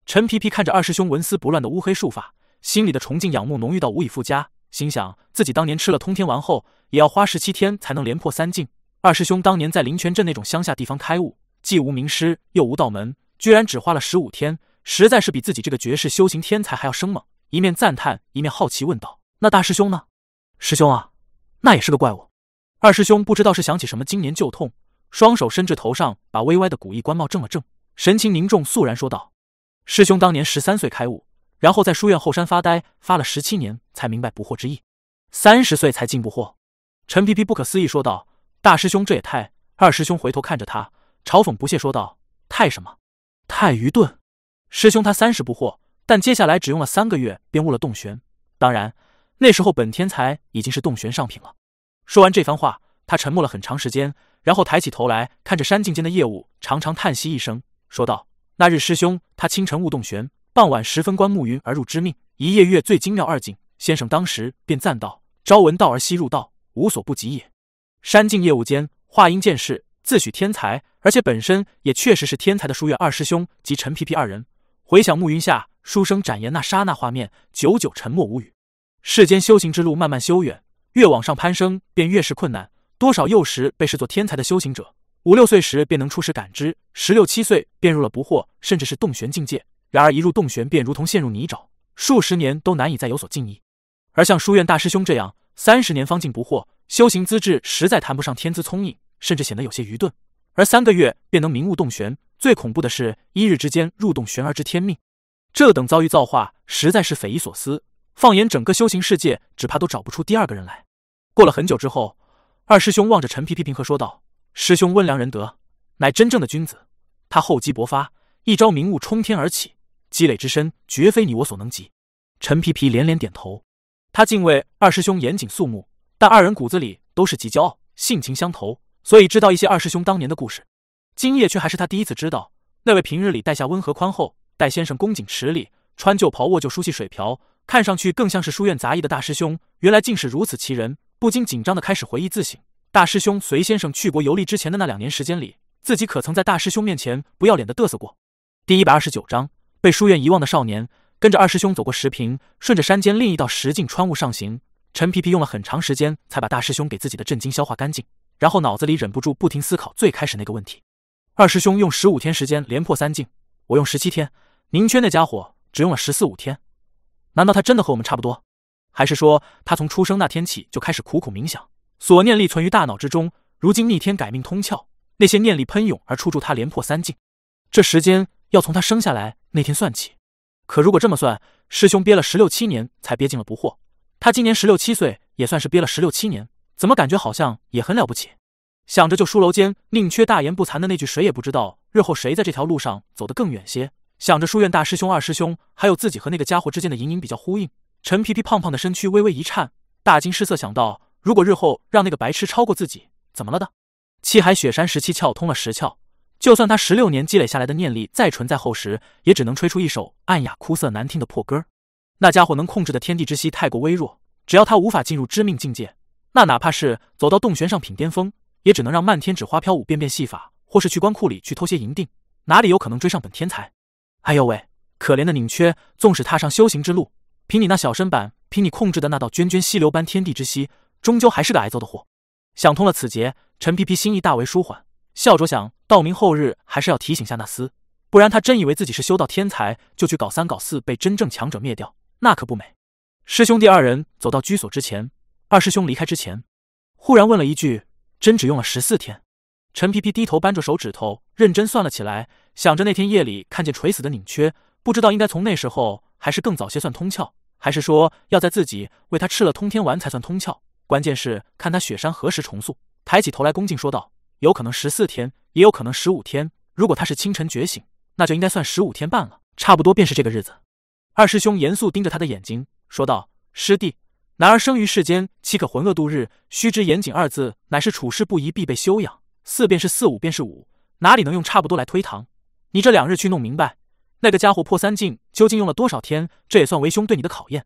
陈皮皮看着二师兄纹丝不乱的乌黑束发，心里的崇敬仰慕浓郁到无以复加，心想自己当年吃了通天丸后，也要花十七天才能连破三境。二师兄当年在灵泉镇那种乡下地方开悟，既无名师又无道门，居然只花了十五天，实在是比自己这个绝世修行天才还要生猛。一面赞叹，一面好奇问道：“那大师兄呢？师兄啊，那也是个怪物。”二师兄不知道是想起什么经年旧痛，双手伸至头上，把微歪的古意官帽正了正，神情凝重，肃然说道：“师兄当年十三岁开悟，然后在书院后山发呆，发了十七年才明白不惑之意，三十岁才进不惑。”陈皮皮不可思议说道：“大师兄这也太……”二师兄回头看着他，嘲讽不屑说道：“太什么？太愚钝！师兄他三十不惑，但接下来只用了三个月便悟了洞玄，当然那时候本天才已经是洞玄上品了。”说完这番话，他沉默了很长时间，然后抬起头来看着山境间的业务，长长叹息一声，说道：“那日师兄他清晨悟洞玄，傍晚时分观暮云而入之命，一夜月最精妙二境。先生当时便赞道：‘朝闻道而夕入道，无所不及也。’山境业务间，话音渐逝，自诩天才，而且本身也确实是天才的书院二师兄及陈皮皮二人，回想暮云下书生展颜那刹那画面，久久沉默无语。世间修行之路，慢慢修远。”越往上攀升，便越是困难。多少幼时被视作天才的修行者，五六岁时便能初始感知，十六七岁便入了不惑，甚至是洞玄境界。然而一入洞玄，便如同陷入泥沼，数十年都难以再有所进益。而像书院大师兄这样，三十年方进不惑，修行资质实在谈不上天资聪颖，甚至显得有些愚钝。而三个月便能明悟洞玄，最恐怖的是，一日之间入洞玄而知天命。这等遭遇造化，实在是匪夷所思。放眼整个修行世界，只怕都找不出第二个人来。过了很久之后，二师兄望着陈皮皮平和说道：“师兄温良仁德，乃真正的君子。他厚积薄发，一朝明悟冲天而起，积累之深，绝非你我所能及。”陈皮皮连连点头。他敬畏二师兄严谨肃穆，但二人骨子里都是极骄傲，性情相投，所以知道一些二师兄当年的故事。今夜却还是他第一次知道，那位平日里待下温和宽厚，待先生恭谨持礼，穿旧袍握旧梳洗水瓢，看上去更像是书院杂役的大师兄，原来竟是如此奇人。不禁紧张的开始回忆自省。大师兄随先生去国游历之前的那两年时间里，自己可曾在大师兄面前不要脸的嘚瑟过？第一百二十九章被书院遗忘的少年，跟着二师兄走过石屏，顺着山间另一道石径穿雾上行。陈皮皮用了很长时间才把大师兄给自己的震惊消化干净，然后脑子里忍不住不停思考最开始那个问题：二师兄用十五天时间连破三境，我用十七天，宁缺那家伙只用了十四五天，难道他真的和我们差不多？还是说，他从出生那天起就开始苦苦冥想，所念力存于大脑之中，如今逆天改命通窍，那些念力喷涌而出助他连破三境。这时间要从他生下来那天算起。可如果这么算，师兄憋了十六七年才憋进了不惑，他今年十六七岁，也算是憋了十六七年，怎么感觉好像也很了不起？想着就书楼间宁缺大言不惭的那句“谁也不知道日后谁在这条路上走得更远些”，想着书院大师兄、二师兄，还有自己和那个家伙之间的隐隐比较呼应。陈皮皮胖胖的身躯微微一颤，大惊失色，想到如果日后让那个白痴超过自己，怎么了的？七海雪山十七窍通了十窍，就算他十六年积累下来的念力再纯再厚实，也只能吹出一首暗哑枯涩难听的破歌。那家伙能控制的天地之息太过微弱，只要他无法进入知命境界，那哪怕是走到洞玄上品巅峰，也只能让漫天纸花飘舞变变戏法，或是去关库里去偷些银锭，哪里有可能追上本天才？哎呦喂，可怜的宁缺，纵使踏上修行之路。凭你那小身板，凭你控制的那道涓涓溪流般天地之息，终究还是个挨揍的货。想通了此劫，陈皮皮心意大为舒缓，笑着想到明后日还是要提醒下那厮，不然他真以为自己是修道天才，就去搞三搞四，被真正强者灭掉，那可不美。师兄弟二人走到居所之前，二师兄离开之前，忽然问了一句：“真只用了十四天？”陈皮皮低头扳着手指头，认真算了起来，想着那天夜里看见垂死的宁缺，不知道应该从那时候还是更早些算通窍，还是说要在自己为他吃了通天丸才算通窍？关键是看他雪山何时重塑。抬起头来，恭敬说道。有可能十四天，也有可能十五天。如果他是清晨觉醒，那就应该算十五天半了，差不多便是这个日子。二师兄严肃盯着他的眼睛，说道：“师弟，男儿生于世间，岂可浑噩度日？须知严谨二字，乃是处事不宜，必备修养。四便是四，五便是五，哪里能用差不多来推搪？你这两日去弄明白，那个家伙破三境究竟用了多少天？这也算为兄对你的考验。”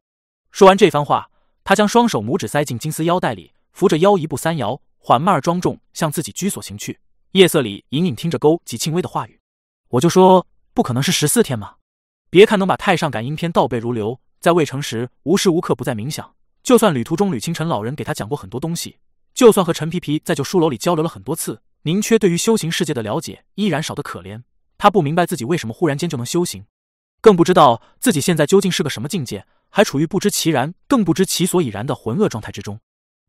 说完这番话，他将双手拇指塞进金丝腰带里，扶着腰一步三摇。缓慢而庄重，向自己居所行去。夜色里，隐隐听着勾及轻微的话语。我就说，不可能是十四天吗？别看能把太上感应篇倒背如流，在未成时无时无刻不在冥想。就算旅途中吕清晨老人给他讲过很多东西，就算和陈皮皮在旧书楼里交流了很多次，宁缺对于修行世界的了解依然少得可怜。他不明白自己为什么忽然间就能修行，更不知道自己现在究竟是个什么境界，还处于不知其然，更不知其所以然的浑噩状态之中。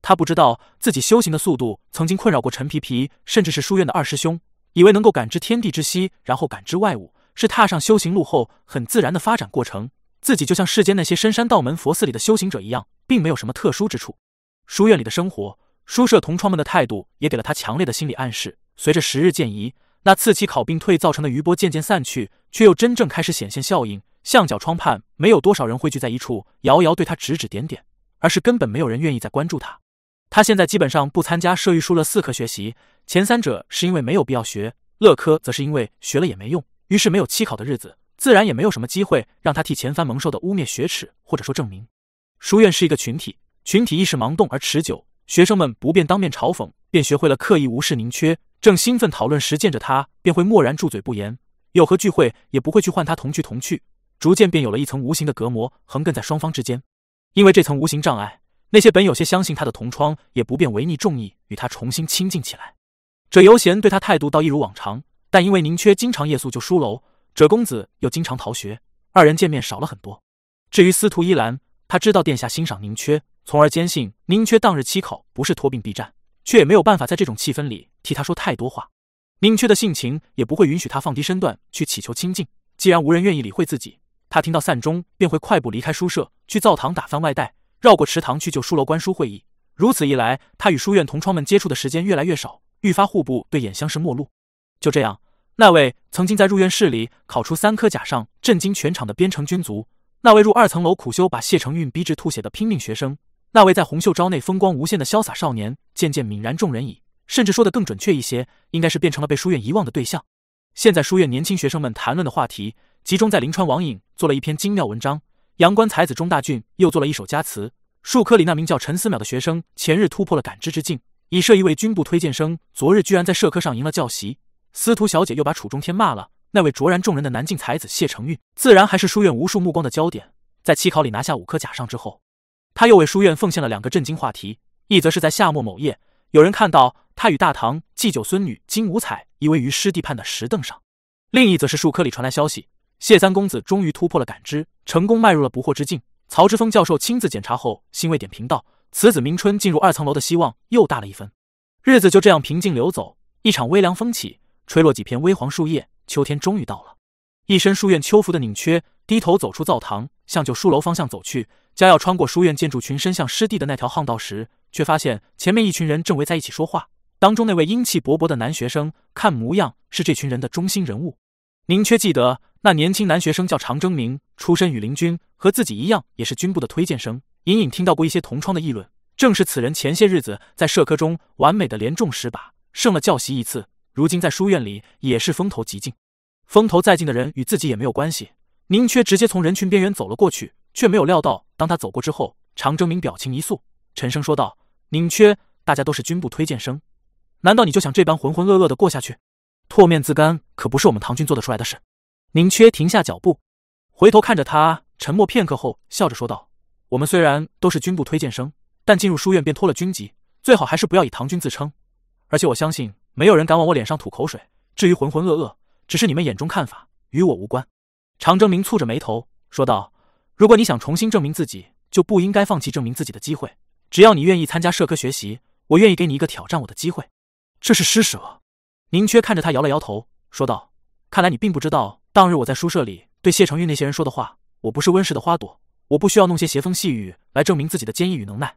他不知道自己修行的速度曾经困扰过陈皮皮，甚至是书院的二师兄，以为能够感知天地之息，然后感知外物，是踏上修行路后很自然的发展过程。自己就像世间那些深山道门、佛寺里的修行者一样，并没有什么特殊之处。书院里的生活，书舍同窗们的态度，也给了他强烈的心理暗示。随着时日渐移，那次期考并退造成的余波渐渐散去，却又真正开始显现效应。巷角窗畔，没有多少人汇聚在一处，遥遥对他指指点点，而是根本没有人愿意再关注他。他现在基本上不参加社育书了四科学习，前三者是因为没有必要学，乐科则是因为学了也没用，于是没有期考的日子，自然也没有什么机会让他替前番蒙受的污蔑雪耻，或者说证明。书院是一个群体，群体意识盲动而持久，学生们不便当面嘲讽，便学会了刻意无视宁缺。正兴奋讨论时，见着他便会默然住嘴不言，有何聚会也不会去唤他同去同去，逐渐便有了一层无形的隔膜横亘在双方之间，因为这层无形障碍。那些本有些相信他的同窗，也不便违逆众意与他重新亲近起来。者游贤对他态度倒一如往常，但因为宁缺经常夜宿旧书楼，者公子又经常逃学，二人见面少了很多。至于司徒依兰，他知道殿下欣赏宁缺，从而坚信宁缺当日期考不是托病避战，却也没有办法在这种气氛里替他说太多话。宁缺的性情也不会允许他放低身段去祈求亲近。既然无人愿意理会自己，他听到散钟便会快步离开书舍，去灶堂打翻外带。绕过池塘去就书楼观书会议，如此一来，他与书院同窗们接触的时间越来越少，愈发互不对眼，相视陌路。就这样，那位曾经在入院室里考出三科甲上震惊全场的边城军卒，那位入二层楼苦修把谢承运逼至吐血的拼命学生，那位在红袖招内风光无限的潇洒少年，渐渐泯然众人矣。甚至说的更准确一些，应该是变成了被书院遗忘的对象。现在书院年轻学生们谈论的话题，集中在临川网瘾做了一篇精妙文章。阳关才子钟大俊又做了一首佳词。数科里那名叫陈思邈的学生，前日突破了感知之境，已设一位军部推荐生。昨日居然在社科上赢了教习。司徒小姐又把楚中天骂了。那位卓然众人的南境才子谢承运，自然还是书院无数目光的焦点。在期考里拿下五科甲上之后，他又为书院奉献了两个震惊话题：一则是在夏末某夜，有人看到他与大唐继九孙女金无彩依偎于湿地畔的石凳上；另一则是数科里传来消息。谢三公子终于突破了感知，成功迈入了不惑之境。曹之峰教授亲自检查后，欣慰点评道：“此子明春进入二层楼的希望又大了一分。”日子就这样平静流走，一场微凉风起，吹落几片微黄树叶。秋天终于到了。一身书院秋服的宁缺低头走出灶堂，向旧书楼方向走去。将要穿过书院建筑群伸向湿地的那条巷道时，却发现前面一群人正围在一起说话。当中那位英气勃勃的男学生，看模样是这群人的中心人物。宁缺记得那年轻男学生叫常征明，出身羽林军，和自己一样也是军部的推荐生。隐隐听到过一些同窗的议论，正是此人前些日子在社科中完美的连中十把，胜了教习一次。如今在书院里也是风头极劲。风头再劲的人与自己也没有关系。宁缺直接从人群边缘走了过去，却没有料到，当他走过之后，常征明表情一肃，沉声说道：“宁缺，大家都是军部推荐生，难道你就想这般浑浑噩噩的过下去？”唾面自干可不是我们唐军做得出来的事。宁缺停下脚步，回头看着他，沉默片刻后，笑着说道：“我们虽然都是军部推荐生，但进入书院便脱了军籍，最好还是不要以唐军自称。而且我相信，没有人敢往我脸上吐口水。至于浑浑噩噩，只是你们眼中看法，与我无关。常征明蹙着眉头说道：“如果你想重新证明自己，就不应该放弃证明自己的机会。只要你愿意参加社科学习，我愿意给你一个挑战我的机会。”这是施舍。宁缺看着他摇了摇头，说道：“看来你并不知道，当日我在书舍里对谢承运那些人说的话。我不是温室的花朵，我不需要弄些邪风细雨来证明自己的坚毅与能耐。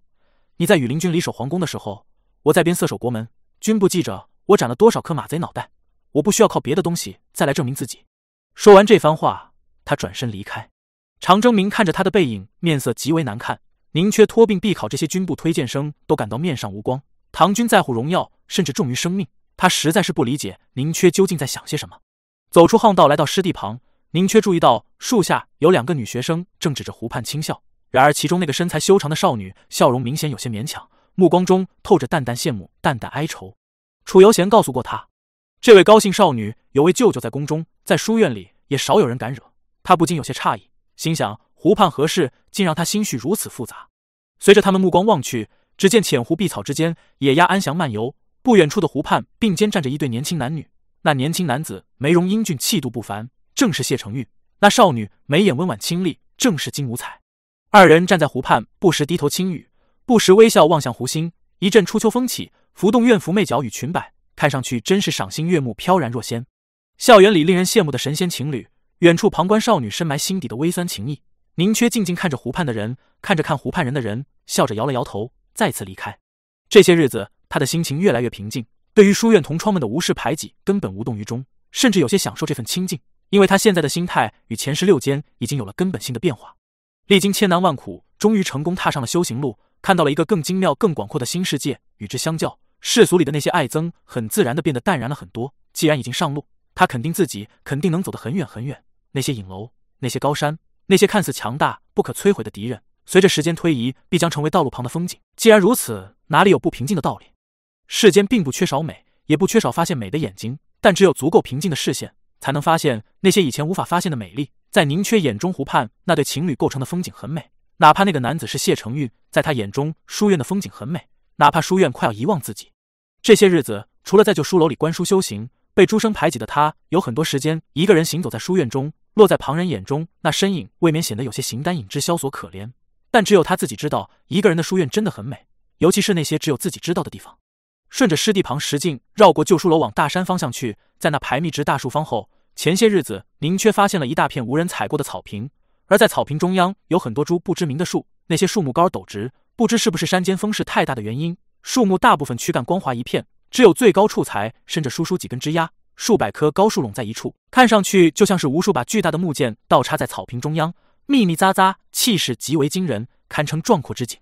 你在羽林军里守皇宫的时候，我在边塞守国门。军部记着我斩了多少颗马贼脑袋。”我不需要靠别的东西再来证明自己。说完这番话，他转身离开。常征明看着他的背影，面色极为难看。宁缺托病必考这些军部推荐生都感到面上无光。唐军在乎荣耀，甚至重于生命。他实在是不理解宁缺究竟在想些什么。走出巷道，来到湿地旁，宁缺注意到树下有两个女学生正指着湖畔轻笑。然而其中那个身材修长的少女，笑容明显有些勉强，目光中透着淡淡羡慕、淡淡哀愁。楚游贤告诉过他。这位高姓少女有位舅舅在宫中，在书院里也少有人敢惹，他不禁有些诧异，心想湖畔何事，竟让他心绪如此复杂。随着他们目光望去，只见浅湖碧草之间，野鸭安详漫游。不远处的湖畔并肩站着一对年轻男女，那年轻男子眉容英俊，气度不凡，正是谢承玉；那少女眉眼温婉清丽，正是金无彩。二人站在湖畔，不时低头轻语，不时微笑望向湖心。一阵初秋风起，浮动怨妇媚角与裙摆。看上去真是赏心悦目，飘然若仙。校园里令人羡慕的神仙情侣，远处旁观少女深埋心底的微酸情意。宁缺静静看着湖畔的人，看着看湖畔人的人，笑着摇了摇头，再次离开。这些日子，他的心情越来越平静，对于书院同窗们的无视排挤，根本无动于衷，甚至有些享受这份清静，因为他现在的心态与前十六间已经有了根本性的变化。历经千难万苦，终于成功踏上了修行路，看到了一个更精妙、更广阔的新世界。与之相较，世俗里的那些爱憎，很自然的变得淡然了很多。既然已经上路，他肯定自己肯定能走得很远很远。那些影楼，那些高山，那些看似强大不可摧毁的敌人，随着时间推移，必将成为道路旁的风景。既然如此，哪里有不平静的道理？世间并不缺少美，也不缺少发现美的眼睛，但只有足够平静的视线，才能发现那些以前无法发现的美丽。在宁缺眼中，湖畔那对情侣构成的风景很美，哪怕那个男子是谢承运，在他眼中，书院的风景很美，哪怕书院快要遗忘自己。这些日子，除了在旧书楼里观书修行，被诸生排挤的他，有很多时间一个人行走在书院中。落在旁人眼中，那身影未免显得有些形单影只、萧索可怜。但只有他自己知道，一个人的书院真的很美，尤其是那些只有自己知道的地方。顺着湿地旁石径，绕过旧书楼往大山方向去，在那排密植大树方后，前些日子宁缺发现了一大片无人踩过的草坪，而在草坪中央有很多株不知名的树，那些树木高而陡直，不知是不是山间风势太大的原因。树木大部分躯干光滑一片，只有最高处才伸着疏疏几根枝丫。数百棵高树拢在一处，看上去就像是无数把巨大的木剑倒插在草坪中央，密密匝匝，气势极为惊人，堪称壮阔之景。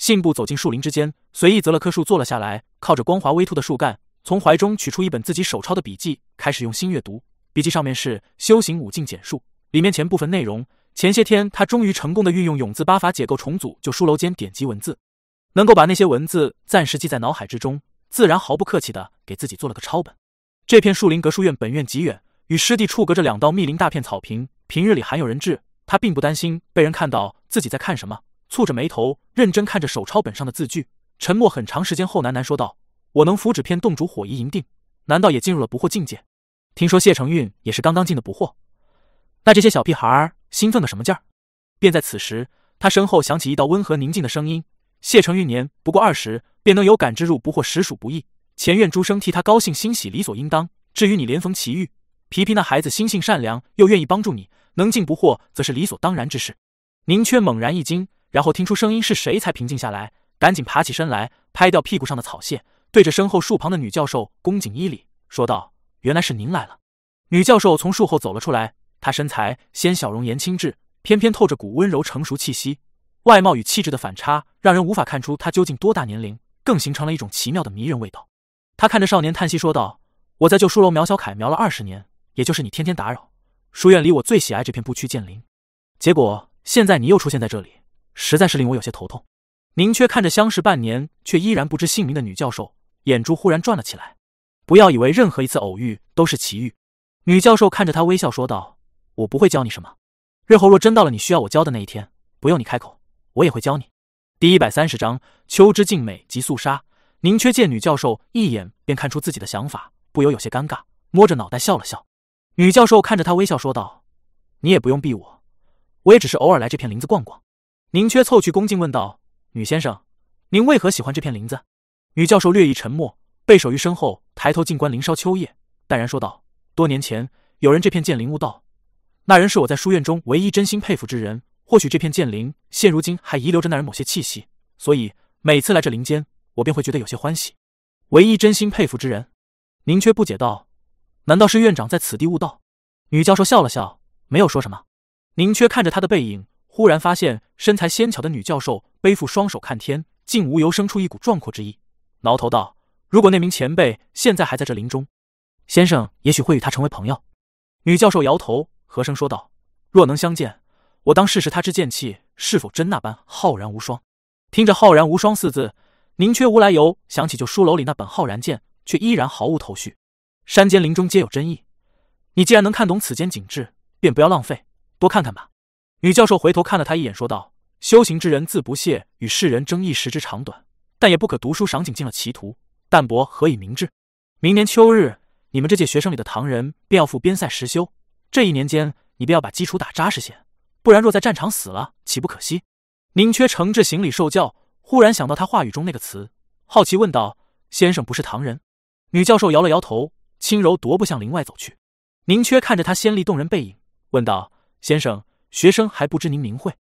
信步走进树林之间，随意择了棵树坐了下来，靠着光滑微凸的树干，从怀中取出一本自己手抄的笔记，开始用心阅读。笔记上面是修行五境简述，里面前部分内容，前些天他终于成功的运用永字八法解构重组旧书楼间典籍文字。能够把那些文字暂时记在脑海之中，自然毫不客气的给自己做了个抄本。这片树林隔书院本院极远，与湿地处隔着两道密林大片草坪，平日里罕有人至。他并不担心被人看到自己在看什么，蹙着眉头认真看着手抄本上的字句，沉默很长时间后，喃喃说道：“我能符纸片洞主火仪银锭，难道也进入了不惑境界？听说谢承运也是刚刚进的不惑，那这些小屁孩兴奋个什么劲儿？”便在此时，他身后响起一道温和宁静的声音。谢承运年不过二十，便能有感之入不惑，实属不易。前院诸生替他高兴欣喜，理所应当。至于你连逢奇遇，皮皮那孩子心性善良，又愿意帮助你，能进不惑，则是理所当然之事。宁缺猛然一惊，然后听出声音是谁，才平静下来，赶紧爬起身来，拍掉屁股上的草屑，对着身后树旁的女教授恭敬一礼，说道：“原来是您来了。”女教授从树后走了出来，她身材纤小，容颜轻致，偏偏透着股温柔成熟气息。外貌与气质的反差，让人无法看出她究竟多大年龄，更形成了一种奇妙的迷人味道。她看着少年叹息说道：“我在旧书楼苗小凯苗了二十年，也就是你天天打扰。书院里我最喜爱这片不屈剑林，结果现在你又出现在这里，实在是令我有些头痛。”宁缺看着相识半年却依然不知姓名的女教授，眼珠忽然转了起来。不要以为任何一次偶遇都是奇遇。女教授看着他微笑说道：“我不会教你什么，日后若真到了你需要我教的那一天，不用你开口。”我也会教你。第一百三十章秋之静美及肃杀。宁缺见女教授一眼便看出自己的想法，不由有些尴尬，摸着脑袋笑了笑。女教授看着他微笑说道：“你也不用避我，我也只是偶尔来这片林子逛逛。”宁缺凑去恭敬问道：“女先生，您为何喜欢这片林子？”女教授略一沉默，背手于身后，抬头静观林梢秋叶，淡然说道：“多年前有人这片剑林悟道，那人是我在书院中唯一真心佩服之人。或许这片剑林现如今还遗留着那人某些气息，所以每次来这林间。”我便会觉得有些欢喜。唯一真心佩服之人，宁缺不解道：“难道是院长在此地悟道？”女教授笑了笑，没有说什么。宁缺看着他的背影，忽然发现身材纤巧的女教授背负双手看天，竟无由生出一股壮阔之意，挠头道：“如果那名前辈现在还在这林中，先生也许会与他成为朋友。”女教授摇头，和声说道：“若能相见，我当试试他之剑气是否真那般浩然无双。”听着“浩然无双”四字。宁缺无来由想起旧书楼里那本浩然剑，却依然毫无头绪。山间林中皆有真意，你既然能看懂此间景致，便不要浪费，多看看吧。女教授回头看了他一眼，说道：“修行之人自不屑与世人争一时之长短，但也不可读书赏景进了歧途，淡泊何以明志？明年秋日，你们这届学生里的唐人便要赴边塞实修，这一年间你便要把基础打扎实些，不然若在战场死了，岂不可惜？”宁缺诚挚行礼受教。忽然想到他话语中那个词，好奇问道：“先生不是唐人？”女教授摇了摇头，轻柔踱步向林外走去。宁缺看着她仙丽动人背影，问道：“先生，学生还不知您名讳。”“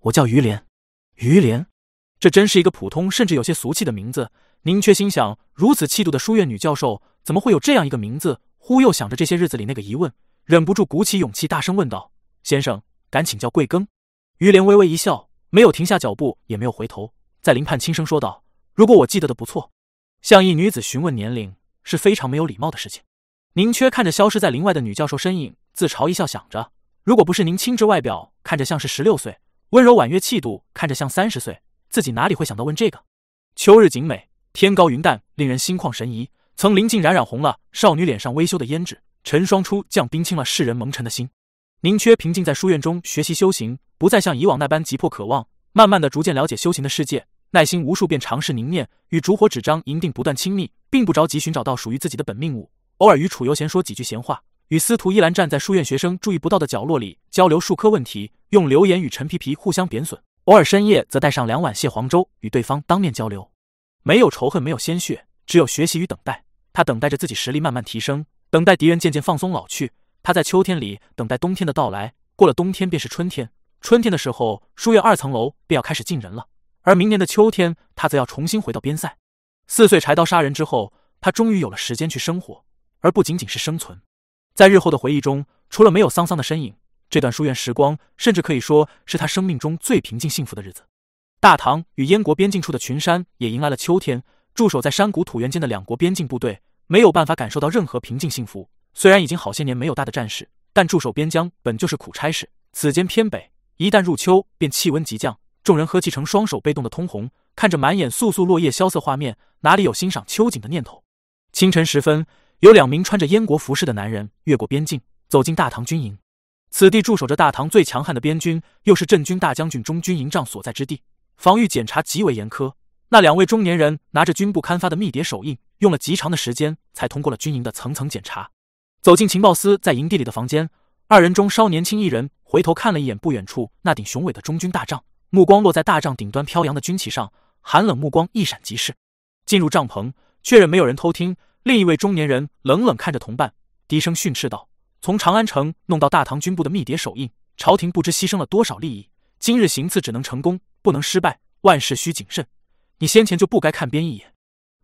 我叫于莲。”“于莲，这真是一个普通甚至有些俗气的名字。”宁缺心想：如此气度的书院女教授，怎么会有这样一个名字？忽又想着这些日子里那个疑问，忍不住鼓起勇气，大声问道：“先生，敢请教贵庚？”于莲微微一笑，没有停下脚步，也没有回头。在林畔轻声说道：“如果我记得的不错，向一女子询问年龄是非常没有礼貌的事情。”宁缺看着消失在林外的女教授身影，自嘲一笑，想着：如果不是您清致外表看着像是十六岁，温柔婉约气度看着像三十岁，自己哪里会想到问这个？秋日景美，天高云淡，令人心旷神怡。曾临近染染红了少女脸上微羞的胭脂，晨霜初降冰清了世人蒙尘的心。宁缺平静在书院中学习修行，不再像以往那般急迫渴望。慢慢的，逐渐了解修行的世界，耐心无数遍尝试凝念，与烛火纸张银锭不断亲密，并不着急寻找到属于自己的本命物。偶尔与楚游闲说几句闲话，与司徒依兰站在书院学生注意不到的角落里交流数科问题，用流言与陈皮皮互相贬损。偶尔深夜则带上两碗蟹黄粥，与对方当面交流。没有仇恨，没有鲜血，只有学习与等待。他等待着自己实力慢慢提升，等待敌人渐渐放松老去。他在秋天里等待冬天的到来，过了冬天便是春天。春天的时候，书院二层楼便要开始进人了。而明年的秋天，他则要重新回到边塞。四岁柴刀杀人之后，他终于有了时间去生活，而不仅仅是生存。在日后的回忆中，除了没有桑桑的身影，这段书院时光甚至可以说是他生命中最平静幸福的日子。大唐与燕国边境处的群山也迎来了秋天。驻守在山谷土原间的两国边境部队没有办法感受到任何平静幸福。虽然已经好些年没有大的战事，但驻守边疆本就是苦差事。此间偏北。一旦入秋，便气温急降，众人喝气成双手被冻得通红，看着满眼簌簌落叶萧瑟画面，哪里有欣赏秋景的念头？清晨时分，有两名穿着燕国服饰的男人越过边境，走进大唐军营。此地驻守着大唐最强悍的边军，又是镇军大将军中军营帐所在之地，防御检查极为严苛。那两位中年人拿着军部刊发的密牒手印，用了极长的时间才通过了军营的层层检查。走进情报司在营地里的房间。二人中稍年轻一人回头看了一眼不远处那顶雄伟的中军大帐，目光落在大帐顶端飘扬的军旗上，寒冷目光一闪即逝。进入帐篷，确认没有人偷听。另一位中年人冷冷看着同伴，低声训斥道：“从长安城弄到大唐军部的密牒手印，朝廷不知牺牲了多少利益。今日行刺只能成功，不能失败，万事需谨慎。你先前就不该看边一眼。”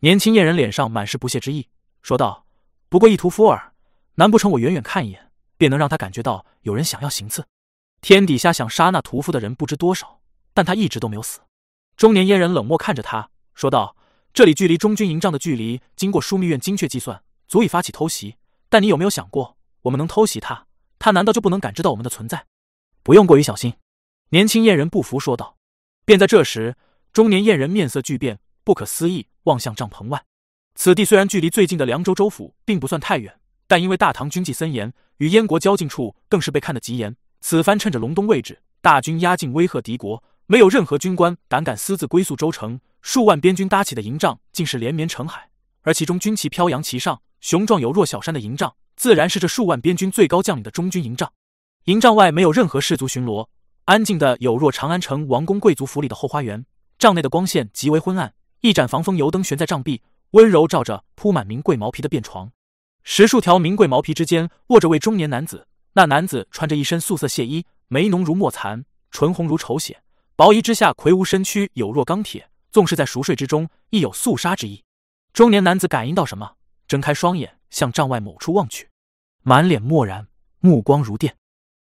年轻燕人脸上满是不屑之意，说道：“不过一屠夫耳，难不成我远远看一眼？”便能让他感觉到有人想要行刺。天底下想杀那屠夫的人不知多少，但他一直都没有死。中年阉人冷漠看着他，说道：“这里距离中军营帐的距离，经过枢密院精确计算，足以发起偷袭。但你有没有想过，我们能偷袭他，他难道就不能感知到我们的存在？不用过于小心。”年轻燕人不服说道。便在这时，中年燕人面色巨变，不可思议望向帐篷外。此地虽然距离最近的凉州州府并不算太远。但因为大唐军纪森严，与燕国交境处更是被看得极严。此番趁着隆冬位置，大军压境威吓敌国，没有任何军官胆敢私自归宿州城。数万边军搭起的营帐竟是连绵成海，而其中军旗飘扬其上，雄壮有若小山的营帐，自然是这数万边军最高将领的中军营帐。营帐外没有任何士卒巡逻，安静的有若长安城王公贵族府里的后花园。帐内的光线极为昏暗，一盏防风油灯悬在帐壁，温柔照着铺满名贵毛皮的便床。十数条名贵毛皮之间卧着位中年男子，那男子穿着一身素色亵衣，眉浓如墨残，唇红如丑血，薄衣之下魁梧身躯有若钢铁，纵是在熟睡之中，亦有肃杀之意。中年男子感应到什么，睁开双眼向帐外某处望去，满脸漠然，目光如电。